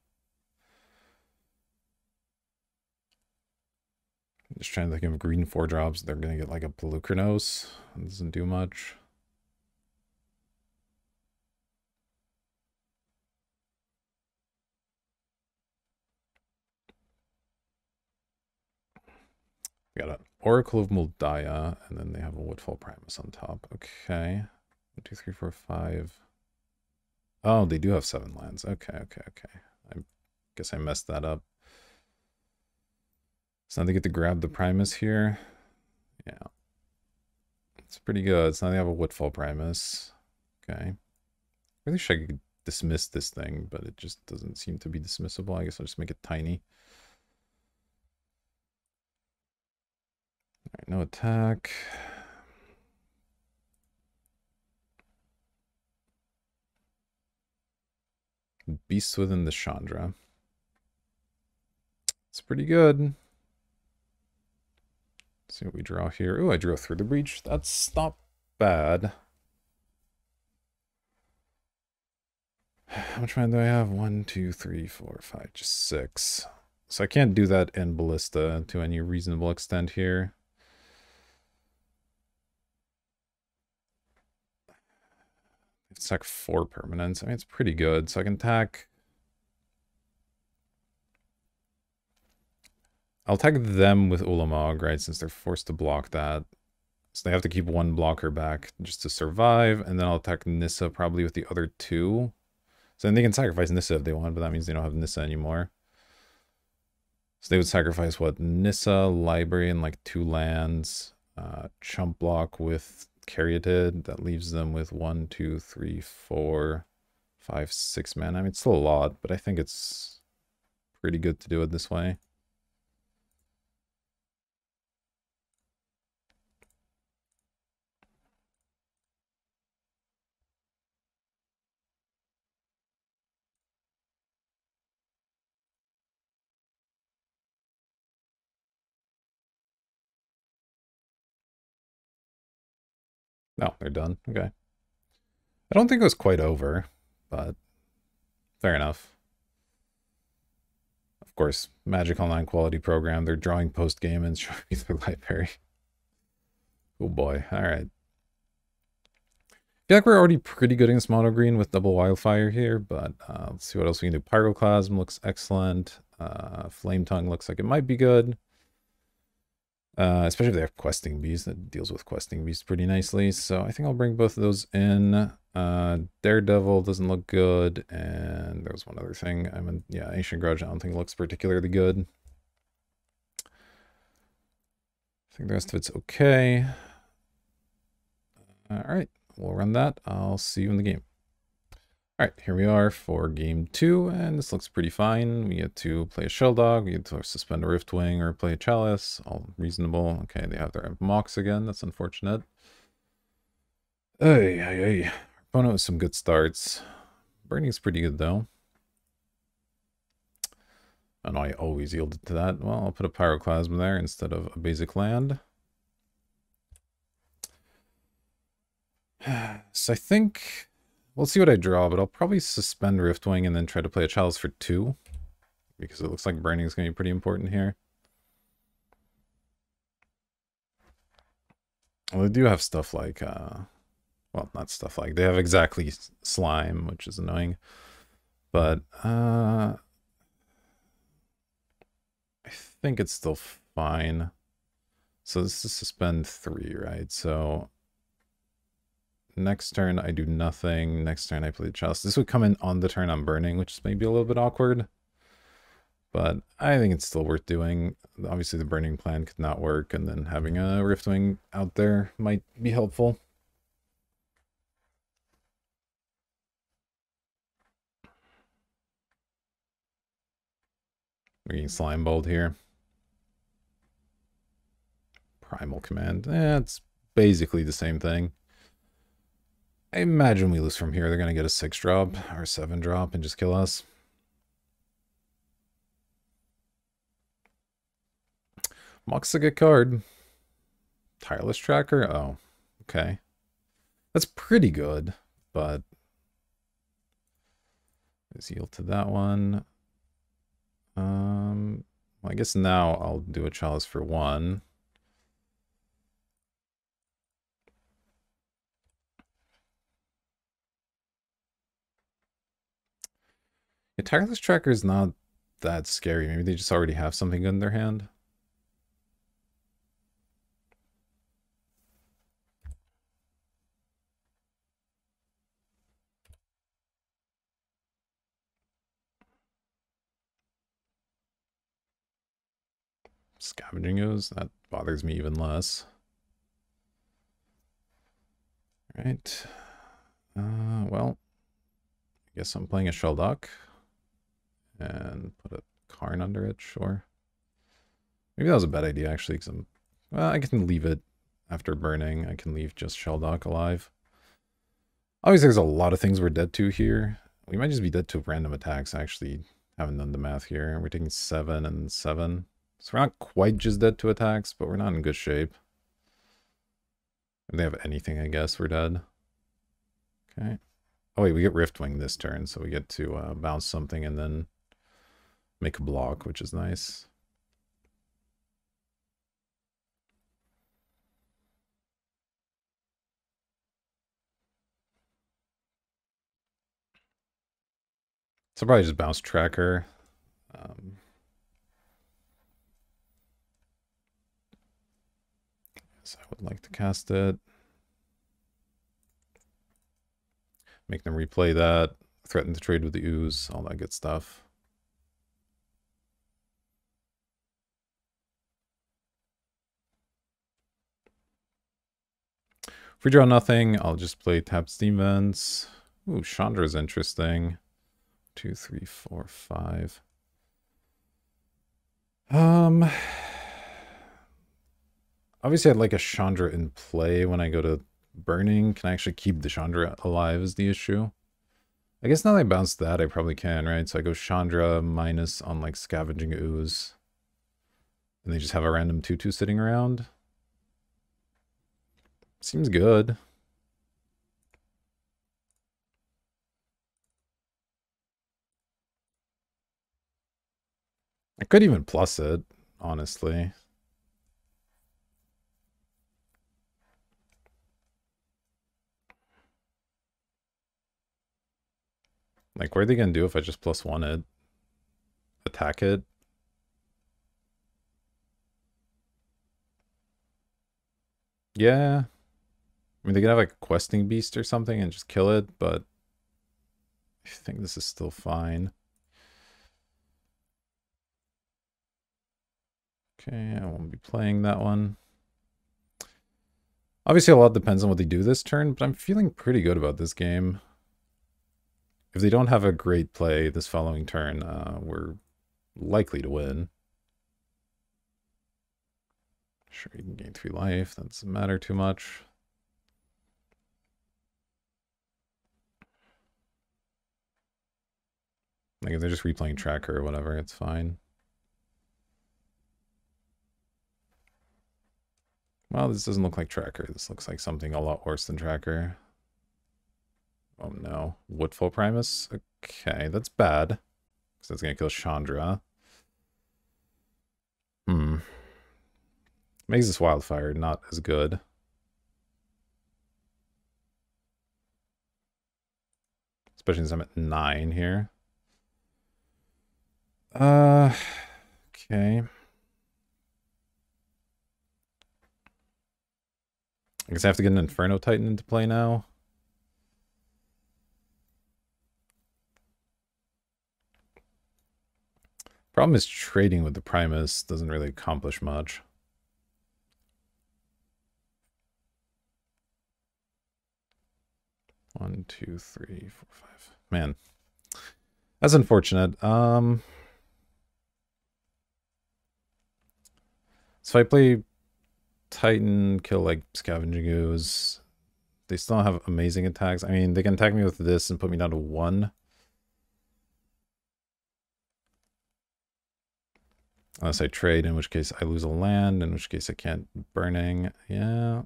Just trying to think of green four drops. They're gonna get like a Polukranos. Doesn't do much. We got an Oracle of Mul Daya, and then they have a Woodfall Primus on top. Okay. One, two, three, four, five. Oh, they do have seven lands. Okay, okay, okay. I guess I messed that up. So now they get to grab the Primus here. Yeah. It's pretty good. So now they have a Woodfall Primus. Okay. I really wish I could dismiss this thing, but it just doesn't seem to be dismissible. I guess I'll just make it tiny. Alright, no attack. Beast within the Chandra. It's pretty good. See what we draw here. Oh, I drew through the breach. That's not bad. How much mana do I have? One, two, three, four, five, just six. So I can't do that in Ballista to any reasonable extent here. It's like four permanents. I mean, it's pretty good. So I can attack. I'll tag them with Ulamog, right? Since they're forced to block that. So they have to keep one blocker back just to survive. And then I'll attack Nissa probably with the other two. So then they can sacrifice Nissa if they want, but that means they don't have Nissa anymore. So they would sacrifice what? Nissa, Library, and like two lands. Uh, chump block with Caryatid. That leaves them with one, two, three, four, five, six mana. I mean, it's still a lot, but I think it's pretty good to do it this way. No, they're done. Okay. I don't think it was quite over, but fair enough. Of course, Magic Online quality program. They're drawing post game and showing me their library. Oh boy. All right. I feel like we're already pretty good against mono green with double wildfire here, but uh, let's see what else we can do. Pyroclasm looks excellent. Uh, Flame Tongue looks like it might be good. Uh, especially if they have Questing Beast that deals with Questing Beast pretty nicely. So I think I'll bring both of those in. Uh, Daredevil doesn't look good. And there was one other thing. I mean, yeah, Ancient Grudge I don't think looks particularly good. I think the rest of it's okay. All right, we'll run that. I'll see you in the game. All right, here we are for game two, and this looks pretty fine. We get to play a Shelldock, we get to suspend a Riftwing or play a Chalice, all reasonable. Okay, they have their Mox again, that's unfortunate. Hey, hey, hey. Opponent with some good starts. Burning's pretty good though. And I always yielded to that. Well, I'll put a Pyroclasm there instead of a basic land. So I think We'll see what I draw, but I'll probably suspend Riftwing and then try to play a Chalice for two. Because it looks like Burning is going to be pretty important here. Well, they do have stuff like, uh, well, not stuff like, they have exactly Slime, which is annoying. But, uh, I think it's still fine. So this is suspend three, right? So Next turn, I do nothing. Next turn, I play Chalice. This would come in on the turn I'm burning, which is maybe a little bit awkward. But I think it's still worth doing. Obviously, the burning plan could not work, and then having a Riftwing out there might be helpful. We're getting Slime Bolt here. Primal Command. Eh, basically the same thing. I imagine we lose from here. They're going to get a 6 drop or 7 drop and just kill us. Mock's a good card. Tireless Tracker? Oh, okay. That's pretty good, but... Let's yield to that one. Um, Well, I guess now I'll do a chalice for one. Yeah, Tireless Tracker is not that scary. Maybe they just already have something good in their hand. Scavenging ooze, that bothers me even less. Right. Uh, well, I guess I'm playing a Shelldock. And put a Karn under it, sure. Maybe that was a bad idea, actually, because I'm... Well, I can leave it after burning. I can leave just Shelldock alive. Obviously, there's a lot of things we're dead to here. We might just be dead to random attacks, actually. Haven't done the math here. We're taking 7 and 7. So we're not quite just dead to attacks, but we're not in good shape. If they have anything, I guess we're dead. Okay. Oh wait, we get Riftwing this turn, so we get to uh, bounce something and then make a block, which is nice. So probably just bounce tracker. Um, I would like to cast it. Make them replay that. Threaten to trade with the ooze. All that good stuff. If we draw nothing, I'll just play tap steam vents. Ooh, Chandra is interesting. Two, three, four, five. Um, Obviously, I'd like a Chandra in play when I go to burning. Can I actually keep the Chandra alive is the issue. I guess now that I bounce that, I probably can, right? So I go Chandra minus on like Scavenging Ooze. And they just have a random 2-2 sitting around. Seems good. I could even plus it, honestly. Like, what are they going to do if I just plus one it? Attack it? Yeah. I mean, they could have like a questing beast or something and just kill it, but I think this is still fine. Okay, I won't be playing that one. Obviously, a lot depends on what they do this turn, but I'm feeling pretty good about this game if they don't have a great play this following turn, uh, we're likely to win. Sure, you can gain three life. That doesn't matter too much. Like if they're just replaying tracker or whatever, it's fine. Well, this doesn't look like tracker. This looks like something a lot worse than tracker. Oh no. Woodfall Primus? Okay, that's bad. Because that's going to kill Chandra. Hmm. Makes this Wildfire not as good. Especially since I'm at 9 here. Uh, okay. I guess I have to get an Inferno Titan into play now. Problem is trading with the Primus doesn't really accomplish much. One, two, three, four, five. Man, that's unfortunate. Um, so I play Titan, kill like Scavenging Ooze, they still have amazing attacks. I mean, they can attack me with this and put me down to one. Unless I trade, in which case I lose a land, in which case I can't burning. Yeah.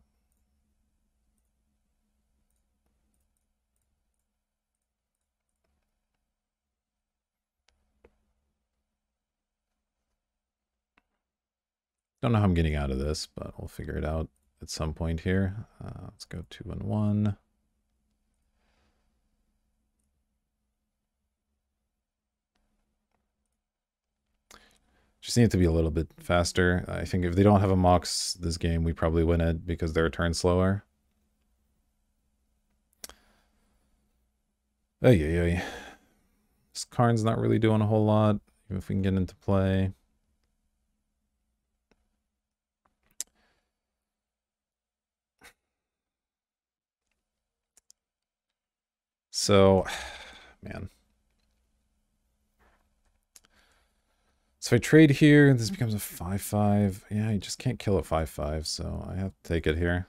Don't know how I'm getting out of this, but we'll figure it out at some point here. Uh, let's go two and one. Just need to be a little bit faster. I think if they don't have a Mox this game, we probably win it because they're a turn slower. Ay, ay, ay. This Karn's not really doing a whole lot, even if we can get into play. So, man. So I trade here, this becomes a 5-5. Yeah, you just can't kill a 5-5, so I have to take it here.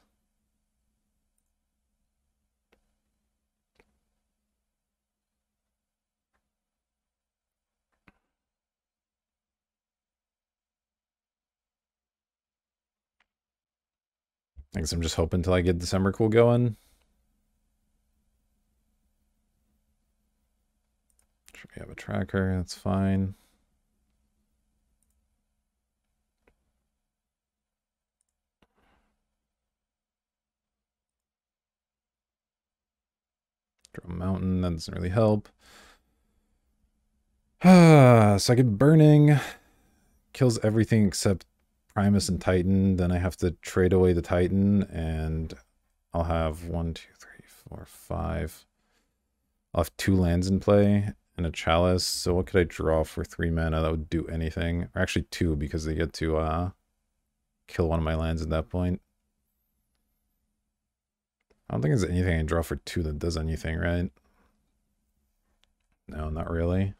I guess I'm just hoping until I get Decembercool going. We have a tracker? That's fine. Draw a mountain, that doesn't really help. Ah, burning. Kills everything except Primus and Titan. Then I have to trade away the Titan, and I'll have one, two, three, four, five. I'll have two lands in play and a chalice. So what could I draw for three mana that would do anything? Or actually two, because they get to uh kill one of my lands at that point. I don't think there's anything I draw for two that does anything, right? No, not really.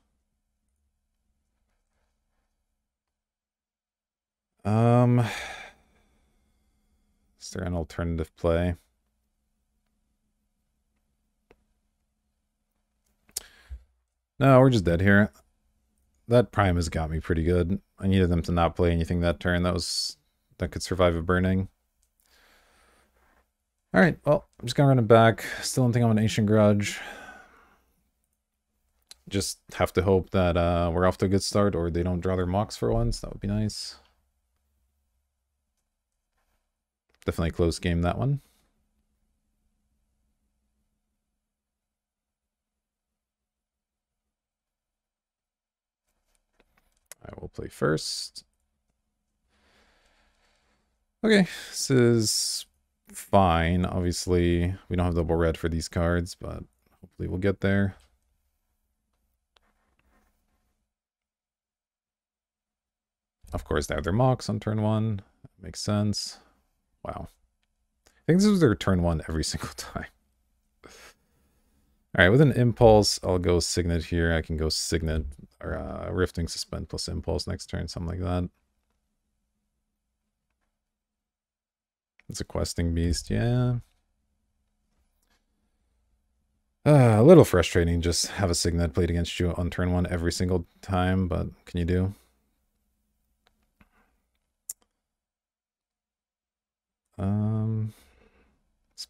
Um, is there an alternative play? No, we're just dead here. That prime has got me pretty good. I needed them to not play anything that turn that was that could survive a burning. All right, well, I'm just gonna run it back. Still don't think I'm an Ancient Grudge. Just have to hope that uh, we're off to a good start or they don't draw their Mox for once. That would be nice. Definitely close game, that one. I will play first. Okay, this is fine. Obviously, we don't have double red for these cards, but hopefully we'll get there. Of course, they have their Mox on turn one. That makes sense. Wow. I think this was their turn one every single time. All right, with an impulse, I'll go Signet here. I can go Signet or uh, Riftwing Suspend plus Impulse next turn, something like that. It's a questing beast, yeah. Uh, a little frustrating just have a Signet played against you on turn one every single time, but can you do? Um,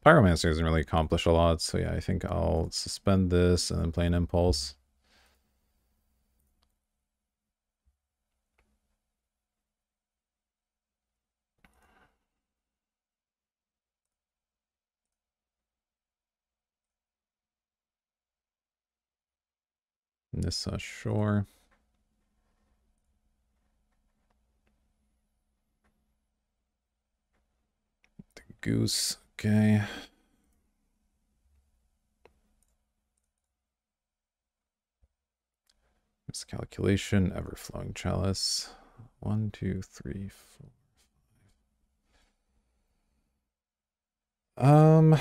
Pyromancer doesn't really accomplish a lot, so yeah, I think I'll suspend this and then play an Impulse. Nissa uh, Shore. The goose, okay. Miscalculation, ever-flowing chalice. One, two, three, four, five. Um,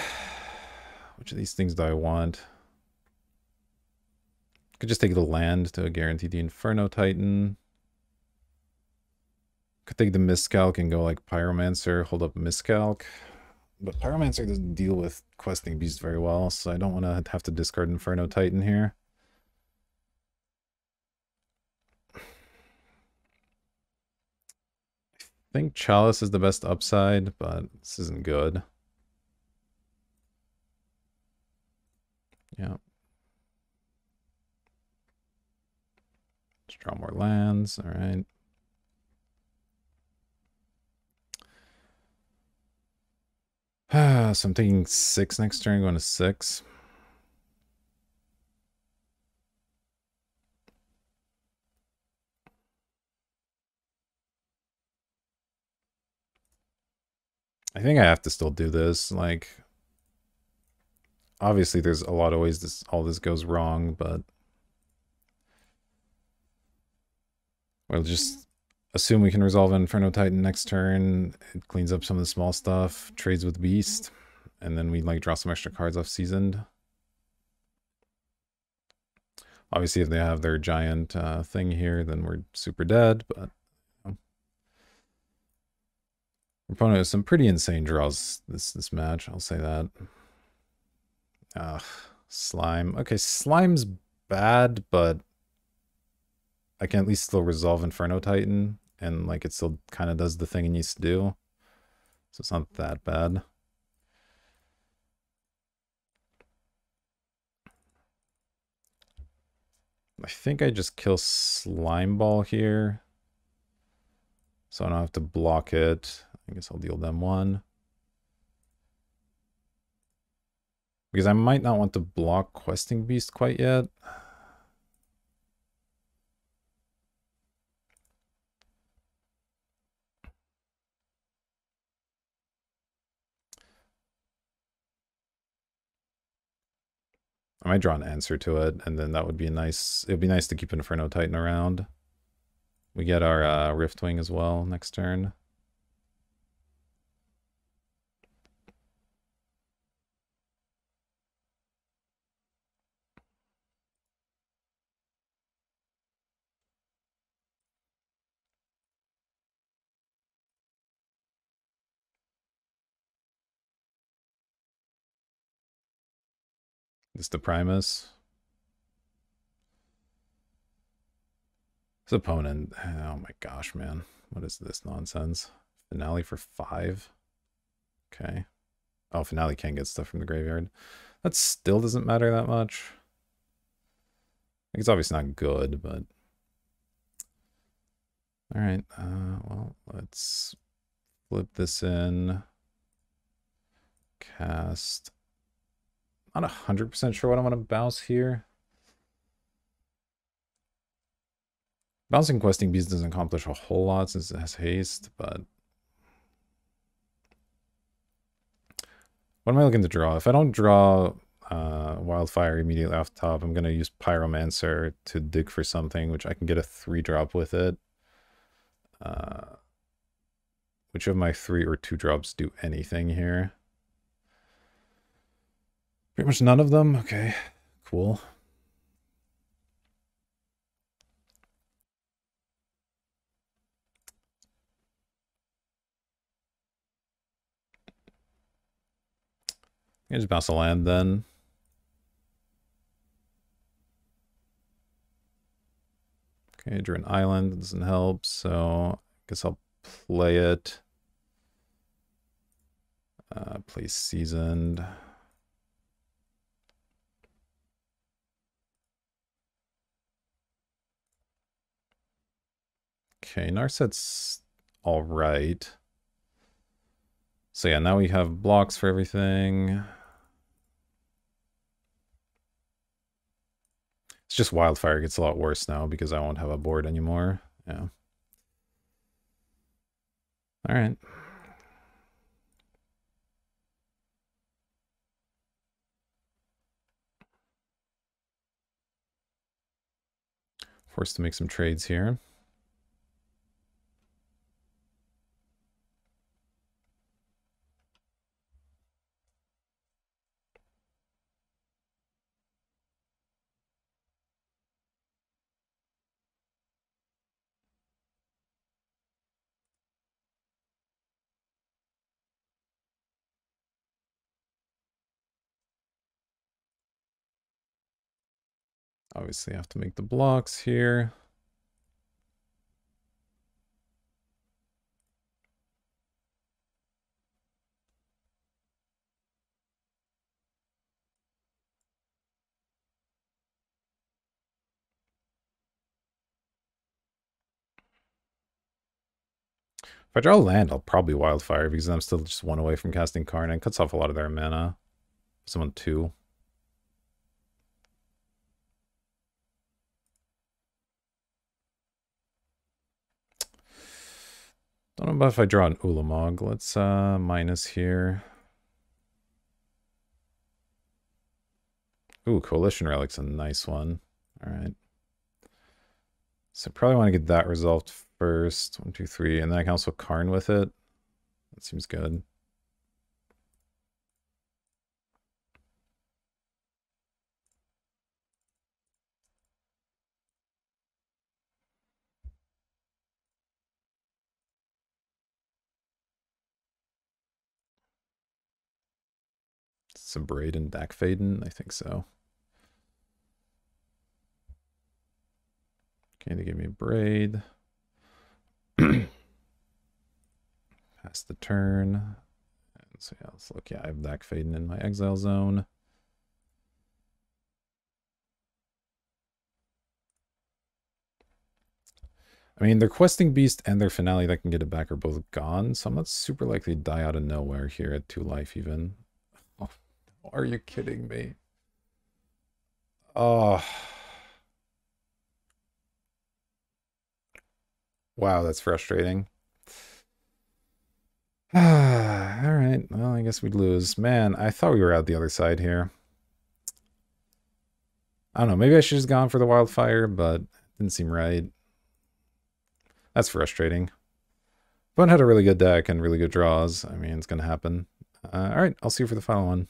which of these things do I want? Could just take the land to guarantee the Inferno Titan. Could take the Miscalc and go like Pyromancer, hold up Miscalc. But Pyromancer doesn't deal with Questing Beast very well, so I don't want to have to discard Inferno Titan here. I think Chalice is the best upside, but this isn't good. Yeah. Let's draw more lands. All right. so I'm taking six next turn, going to six. I think I have to still do this. Like, obviously there's a lot of ways this all this goes wrong, but we'll just assume we can resolve Inferno Titan next turn. It cleans up some of the small stuff, trades with Beast, and then we like draw some extra cards off seasoned. Obviously, if they have their giant uh, thing here, then we're super dead, but opponent has some pretty insane draws this this match, I'll say that. Ugh, slime. Okay, slime's bad, but I can at least still resolve Inferno Titan, and like it still kind of does the thing it needs to do. So it's not that bad. I think I just kill Slime Ball here. So I don't have to block it. I guess I'll deal them one. Because I might not want to block Questing Beast quite yet. I might draw an answer to it, and then that would be a nice. It would be nice to keep Inferno Titan around. We get our uh, Riftwing as well next turn. It's the Primus. His opponent. Oh my gosh, man. What is this nonsense? Finale for five? Okay. Oh, Finale can get stuff from the graveyard. That still doesn't matter that much. It's obviously not good, but... Alright, uh, well, let's flip this in. Cast not 100% sure what I want to bounce here. Bouncing Questing Beast doesn't accomplish a whole lot since it has haste, but... What am I looking to draw? If I don't draw uh, Wildfire immediately off the top, I'm going to use Pyromancer to dig for something, which I can get a 3-drop with it. Uh, which of my 3 or 2 drops do anything here? Pretty much none of them? Okay, cool. I just bounce a land then. Okay, drew an island, doesn't help, so I guess I'll play it. Uh, play seasoned. Okay, Narset's all right. So yeah, now we have blocks for everything. It's just Wildfire gets a lot worse now because I won't have a board anymore. Yeah. All right. Forced to make some trades here. Obviously have to make the blocks here. If I draw land, I'll probably Wildfire because I'm still just one away from casting Karn and cuts off a lot of their mana. Someone two. Don't know about if I draw an Ulamog. Let's uh, minus here. Ooh, Coalition Relic's a nice one. All right. So probably want to get that resolved first. One, two, three. And then I can also Karn with it. That seems good. Some Braden, Dack Fayden? I think so. Okay, to give me a braid. Pass the turn. So yeah, let's look. Yeah, I have Dack Fayden in my exile zone. I mean, their questing beast and their finale that can get it back are both gone, so I'm not super likely to die out of nowhere here at two life even. Are you kidding me? Oh. Wow, that's frustrating. All right. Well, I guess we'd lose. Man, I thought we were out the other side here. I don't know. Maybe I should have gone for the wildfire, but didn't seem right. That's frustrating. Bun had a really good deck and really good draws. I mean, it's going to happen. Uh, all right, I'll see you for the final one.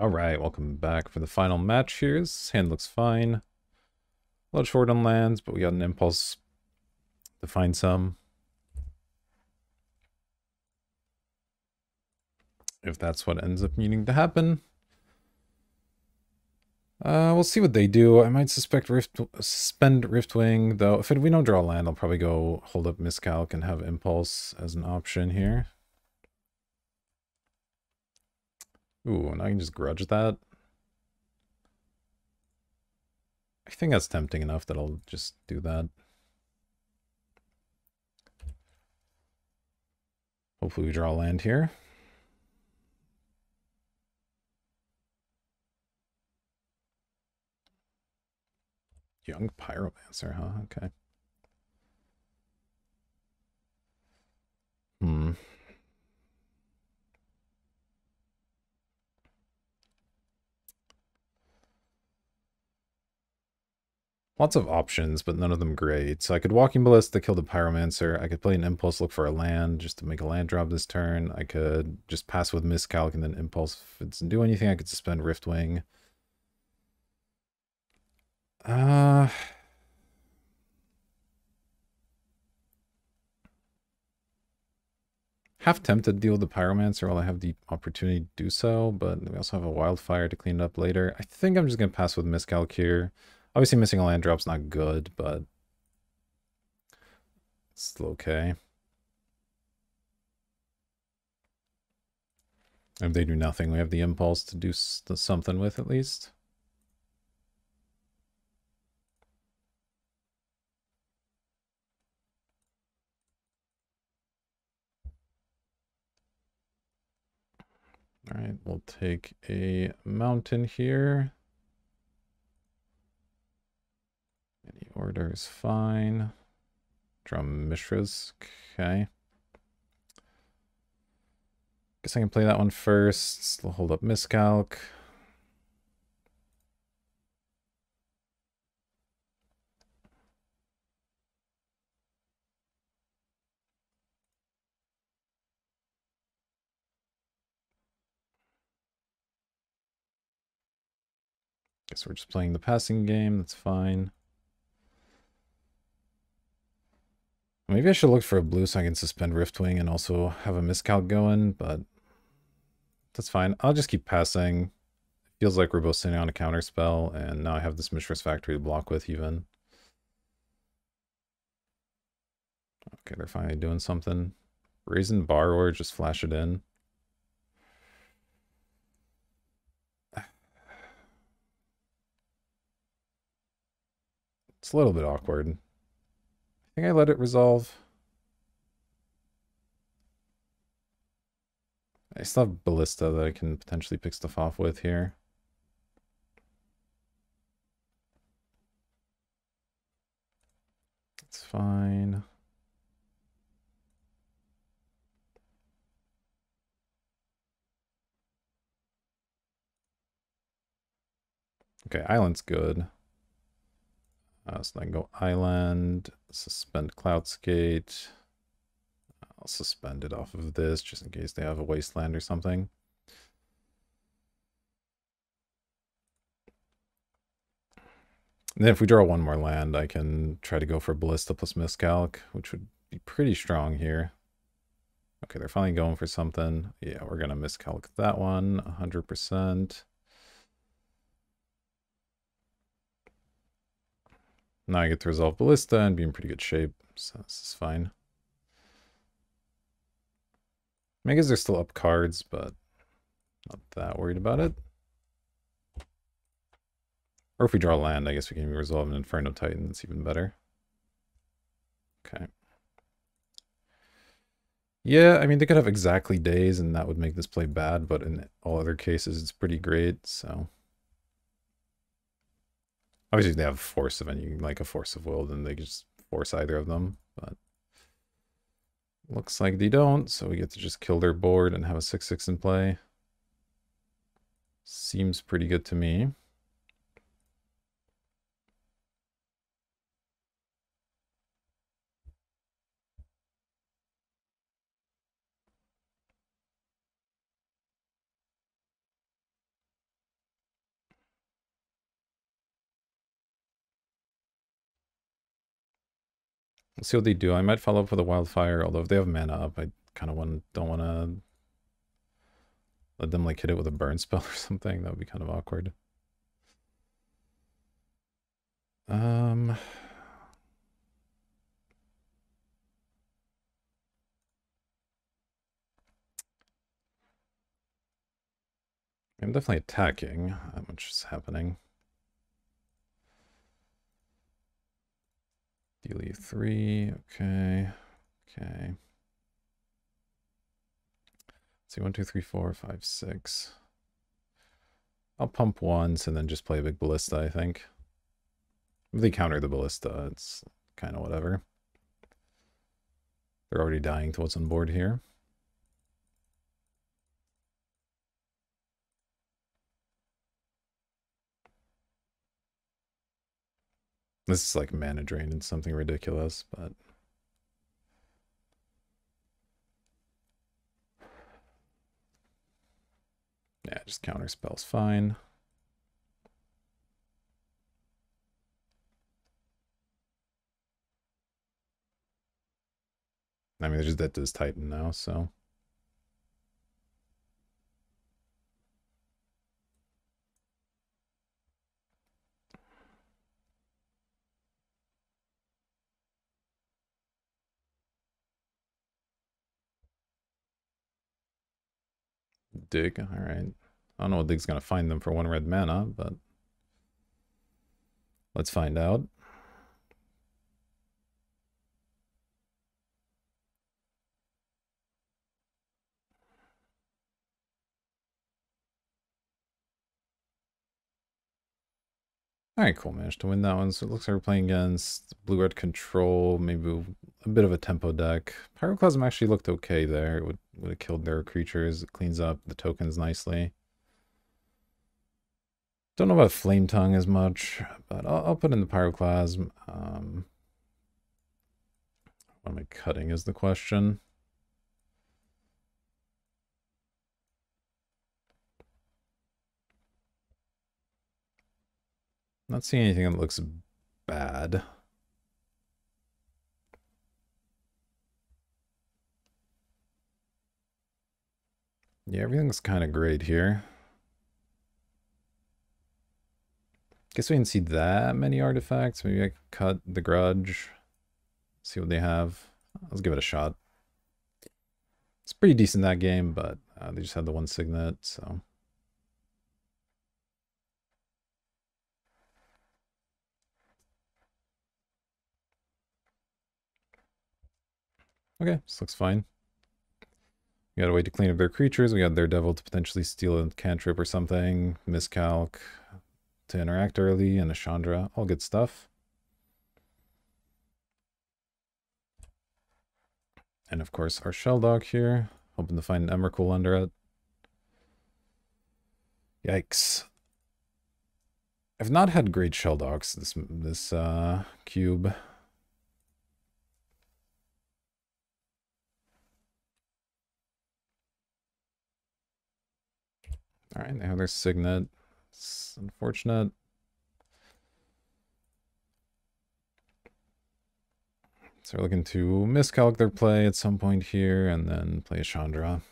All right, welcome back for the final match here. This hand looks fine. A little short on lands, but we got an impulse to find some. If that's what ends up needing to happen. Uh, we'll see what they do. I might suspect Rift, suspend Riftwing, though. If we don't draw land, I'll probably go hold up Miscalc and have Impulse as an option here. Ooh, and I can just grudge that. I think that's tempting enough that I'll just do that. Hopefully we draw land here. Young Pyromancer, huh? Okay. Hmm. Lots of options, but none of them great. So I could Walking Ballista, kill the Pyromancer. I could play an Impulse, look for a land, just to make a land drop this turn. I could just pass with Miscalc and then Impulse. If it doesn't do anything, I could suspend Riftwing. Uh... Half tempted to deal with the Pyromancer while I have the opportunity to do so, but we also have a Wildfire to clean it up later. I think I'm just going to pass with Miscalc here. Obviously missing a land drop's not good, but it's still okay. If they do nothing, we have the impulse to do something with at least. All right, we'll take a mountain here. Any order is fine. Drum Mishras, okay. Guess I can play that one first. We'll hold up Miscalc. Guess we're just playing the passing game, that's fine. Maybe I should look for a blue so I can suspend Riftwing and also have a miscalc going, but that's fine. I'll just keep passing. Feels like we're both sitting on a counter spell, and now I have this Mishra's Factory to block with even. Okay, they're finally doing something. Brazen Borrower, just flash it in. It's a little bit awkward think I let it resolve. I still have Ballista that I can potentially pick stuff off with here. It's fine. Okay, island's good. Uh, so I can go island suspend Cloudskate. I'll suspend it off of this just in case they have a wasteland or something. And then if we draw one more land, I can try to go for Ballista plus Miscalc, which would be pretty strong here. Okay, they're finally going for something. Yeah, we're going to miscalc that one 100%. Now I get to resolve Ballista and be in pretty good shape, so this is fine. Megas they're still up cards, but not that worried about it. Or if we draw land, I guess we can resolve an Inferno Titan. That's even better. Okay. Yeah, I mean, they could have exactly Daze, and that would make this play bad, but in all other cases, it's pretty great, so... Obviously, they have force of any, like a force of will, then they just force either of them, but... Looks like they don't, so we get to just kill their board and have a 6-6 in play. Seems pretty good to me. Let's see what they do. I might follow up with a wildfire, although if they have mana up, I kind of want don't want to let them like hit it with a burn spell or something. That would be kind of awkward. Um. I'm definitely attacking. That much is happening. Deal three. Okay. Okay. Let's see, one, two, three, four, five, six. I'll pump once and then just play a big ballista, I think. If they counter the ballista, it's kind of whatever. They're already dying to what's on board here. This is like mana drain and something ridiculous, but... Yeah, just counter spells fine. I mean, dead to this Titan now, so... Dig, alright. I don't know what Dig's gonna find them for one red mana, but... Let's find out. Alright, cool. Managed to win that one. So it looks like we're playing against blue-red control, maybe a bit of a tempo deck. Pyroclasm actually looked okay there. It would, would have killed their creatures. It cleans up the tokens nicely. Don't know about Flametongue as much, but I'll, I'll put in the Pyroclasm. Um, what am I cutting is the question. Not seeing anything that looks bad. Yeah, everything's kind of great here. Guess we didn't see that many artifacts. Maybe I cut the grudge. See what they have. Let's give it a shot. It's pretty decent that game, but uh, they just had the one signet, so... Okay, this looks fine. We got a way to clean up their creatures. We got their devil to potentially steal a cantrip or something. Miscalc to interact early and a Chandra. All good stuff. And of course our Shelldock here. Hoping to find an Emrakul under it. Yikes. I've not had great Shelldocks this this uh, cube. All right, they have their signet. It's unfortunate. So we're looking to miscalc their play at some point here and then play Chandra.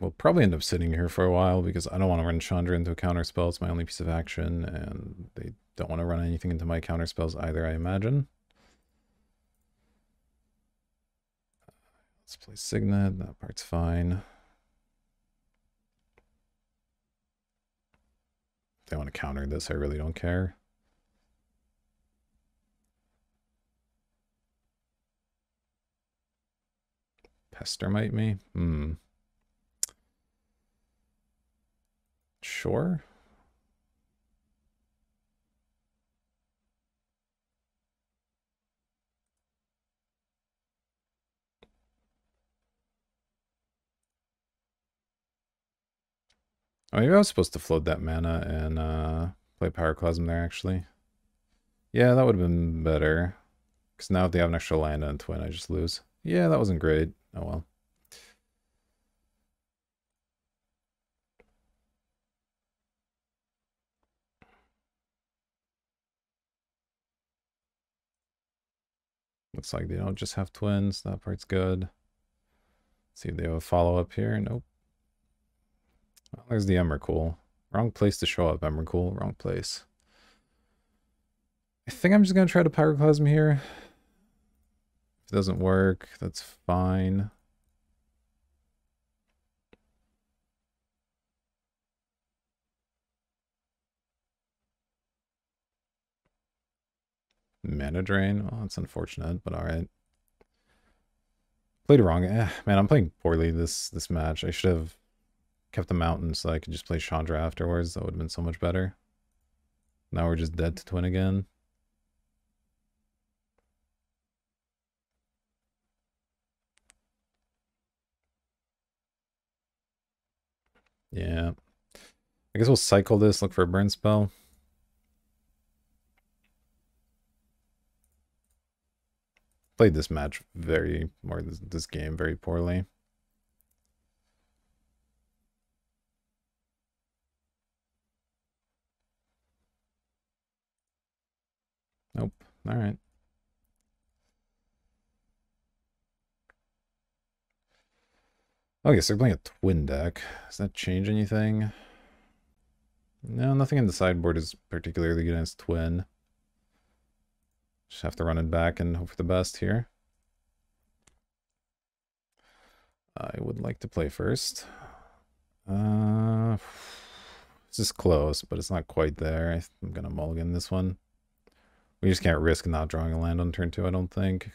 We'll probably end up sitting here for a while because I don't want to run Chandra into a counter spell. It's my only piece of action, and they don't want to run anything into my counterspells either, I imagine. Let's play Signet. That part's fine. If they want to counter this, I really don't care. Pestermite me? Hmm. Sure. Oh, maybe I was supposed to float that mana and uh, play Pyroclasm there, actually. Yeah, that would have been better. Because now if they have an extra land and twin, I just lose. Yeah, that wasn't great. Oh well. Looks like they don't just have twins. That part's good. Let's see if they have a follow-up here. Nope. Well, there's the Emrakul. Wrong place to show up, Emrakul. Wrong place. I think I'm just going to try to Pyroclasm here. If it doesn't work, that's fine. Mana drain. Well, that's unfortunate, but alright. Played wrong. Eh, man, I'm playing poorly this this match. I should have kept the mountain so I could just play Chandra afterwards. That would have been so much better. Now we're just dead to twin again. Yeah. I guess we'll cycle this, look for a burn spell. Played this match very, or this, this game very poorly. Nope. All right. I guess they're playing a twin deck. Does that change anything? No, nothing in the sideboard is particularly good against twin. Just have to run it back and hope for the best here. I would like to play first. Uh, this is close, but it's not quite there. I'm going to mulligan this one. We just can't risk not drawing a land on turn two, I don't think.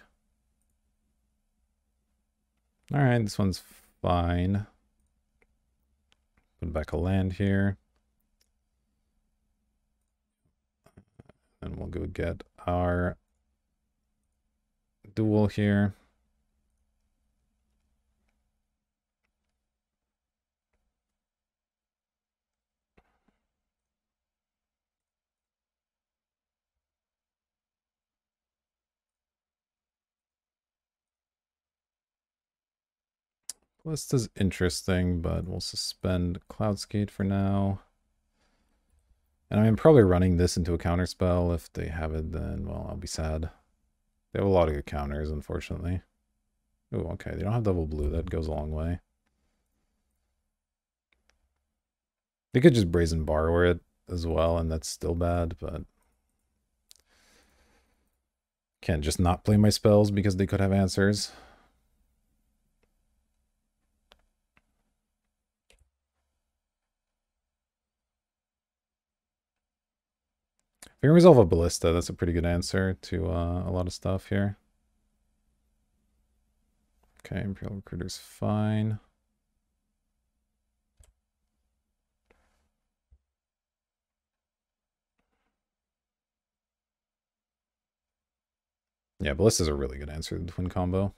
Alright, this one's fine. Put back a land here. And we'll go get our dual here. List is interesting, but we'll suspend Cloudskate for now. And I'm probably running this into a counterspell. If they have it, then, well, I'll be sad. They have a lot of good counters, unfortunately. Oh, okay. They don't have double blue. That goes a long way. They could just brazen borrower it as well, and that's still bad, but Can't just not play my spells because they could have answers. You can resolve a ballista, that's a pretty good answer to uh, a lot of stuff here. Okay, Imperial Recruiter's fine. Yeah, Ballista's a really good answer to the twin combo.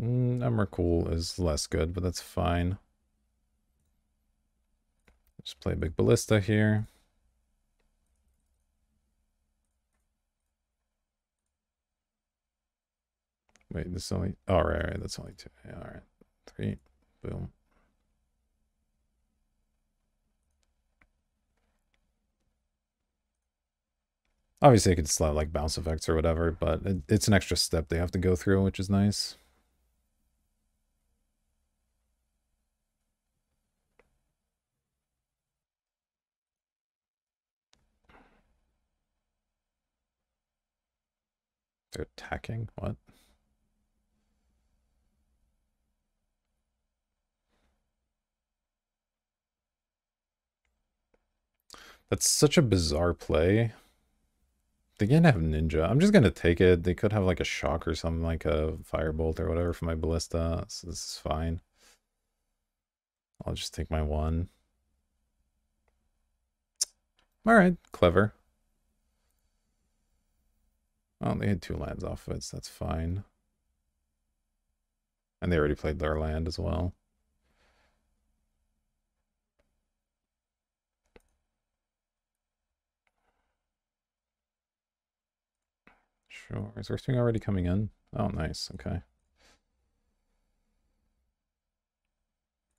Mm, Emrakul is less good, but that's fine. Just play a big Ballista here. Wait, this is only... Oh, right, right, that's only two. Yeah, all right. Three. Boom. Obviously, I could slap like bounce effects or whatever, but it, it's an extra step they have to go through, which is nice. They're attacking? What? That's such a bizarre play. They can't have ninja. I'm just gonna take it. They could have like a shock or something, like a firebolt or whatever for my ballista. So this is fine. I'll just take my one. Alright, clever. Oh, they had two lands off of it, so that's fine. And they already played their land as well. Sure. Is Riftwing already coming in? Oh, nice. Okay.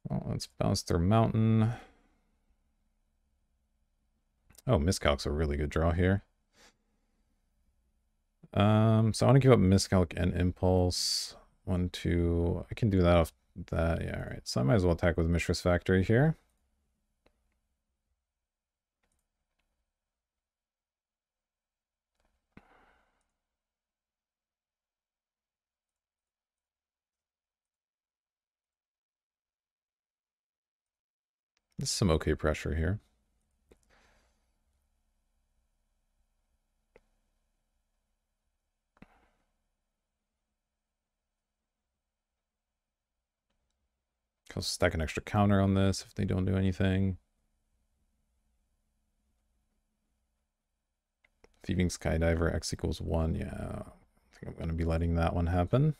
Well, let's bounce their mountain. Oh, Miscalc's a really good draw here. Um, so I want to give up Miscalc and Impulse. One, two. I can do that off that. Yeah, all right. So I might as well attack with Mishra's Factory here. This is some okay pressure here. I'll stack an extra counter on this if they don't do anything. Thieving Skydiver, X equals 1. Yeah, I think I'm going to be letting that one happen.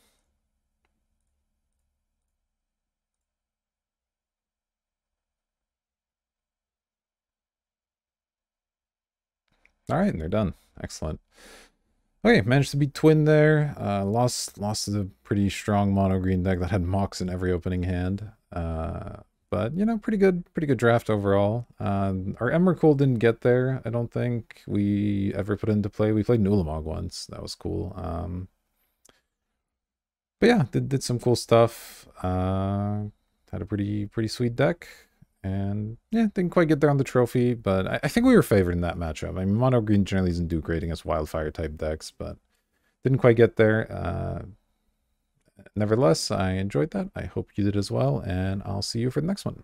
All right, and they're done. Excellent. Okay, managed to beat Twin there. Uh, lost lost a pretty strong mono green deck that had Mox in every opening hand. Uh, but you know, pretty good, pretty good draft overall. Um, our Emrakul didn't get there. I don't think we ever put into play. We played Nulamog once. That was cool. Um, but yeah, did did some cool stuff. Uh, had a pretty pretty sweet deck. And yeah, didn't quite get there on the trophy, but I, I think we were favored in that matchup. I mean, mono green generally doesn't do great against wildfire type decks, but didn't quite get there. Uh, nevertheless, I enjoyed that. I hope you did as well, and I'll see you for the next one.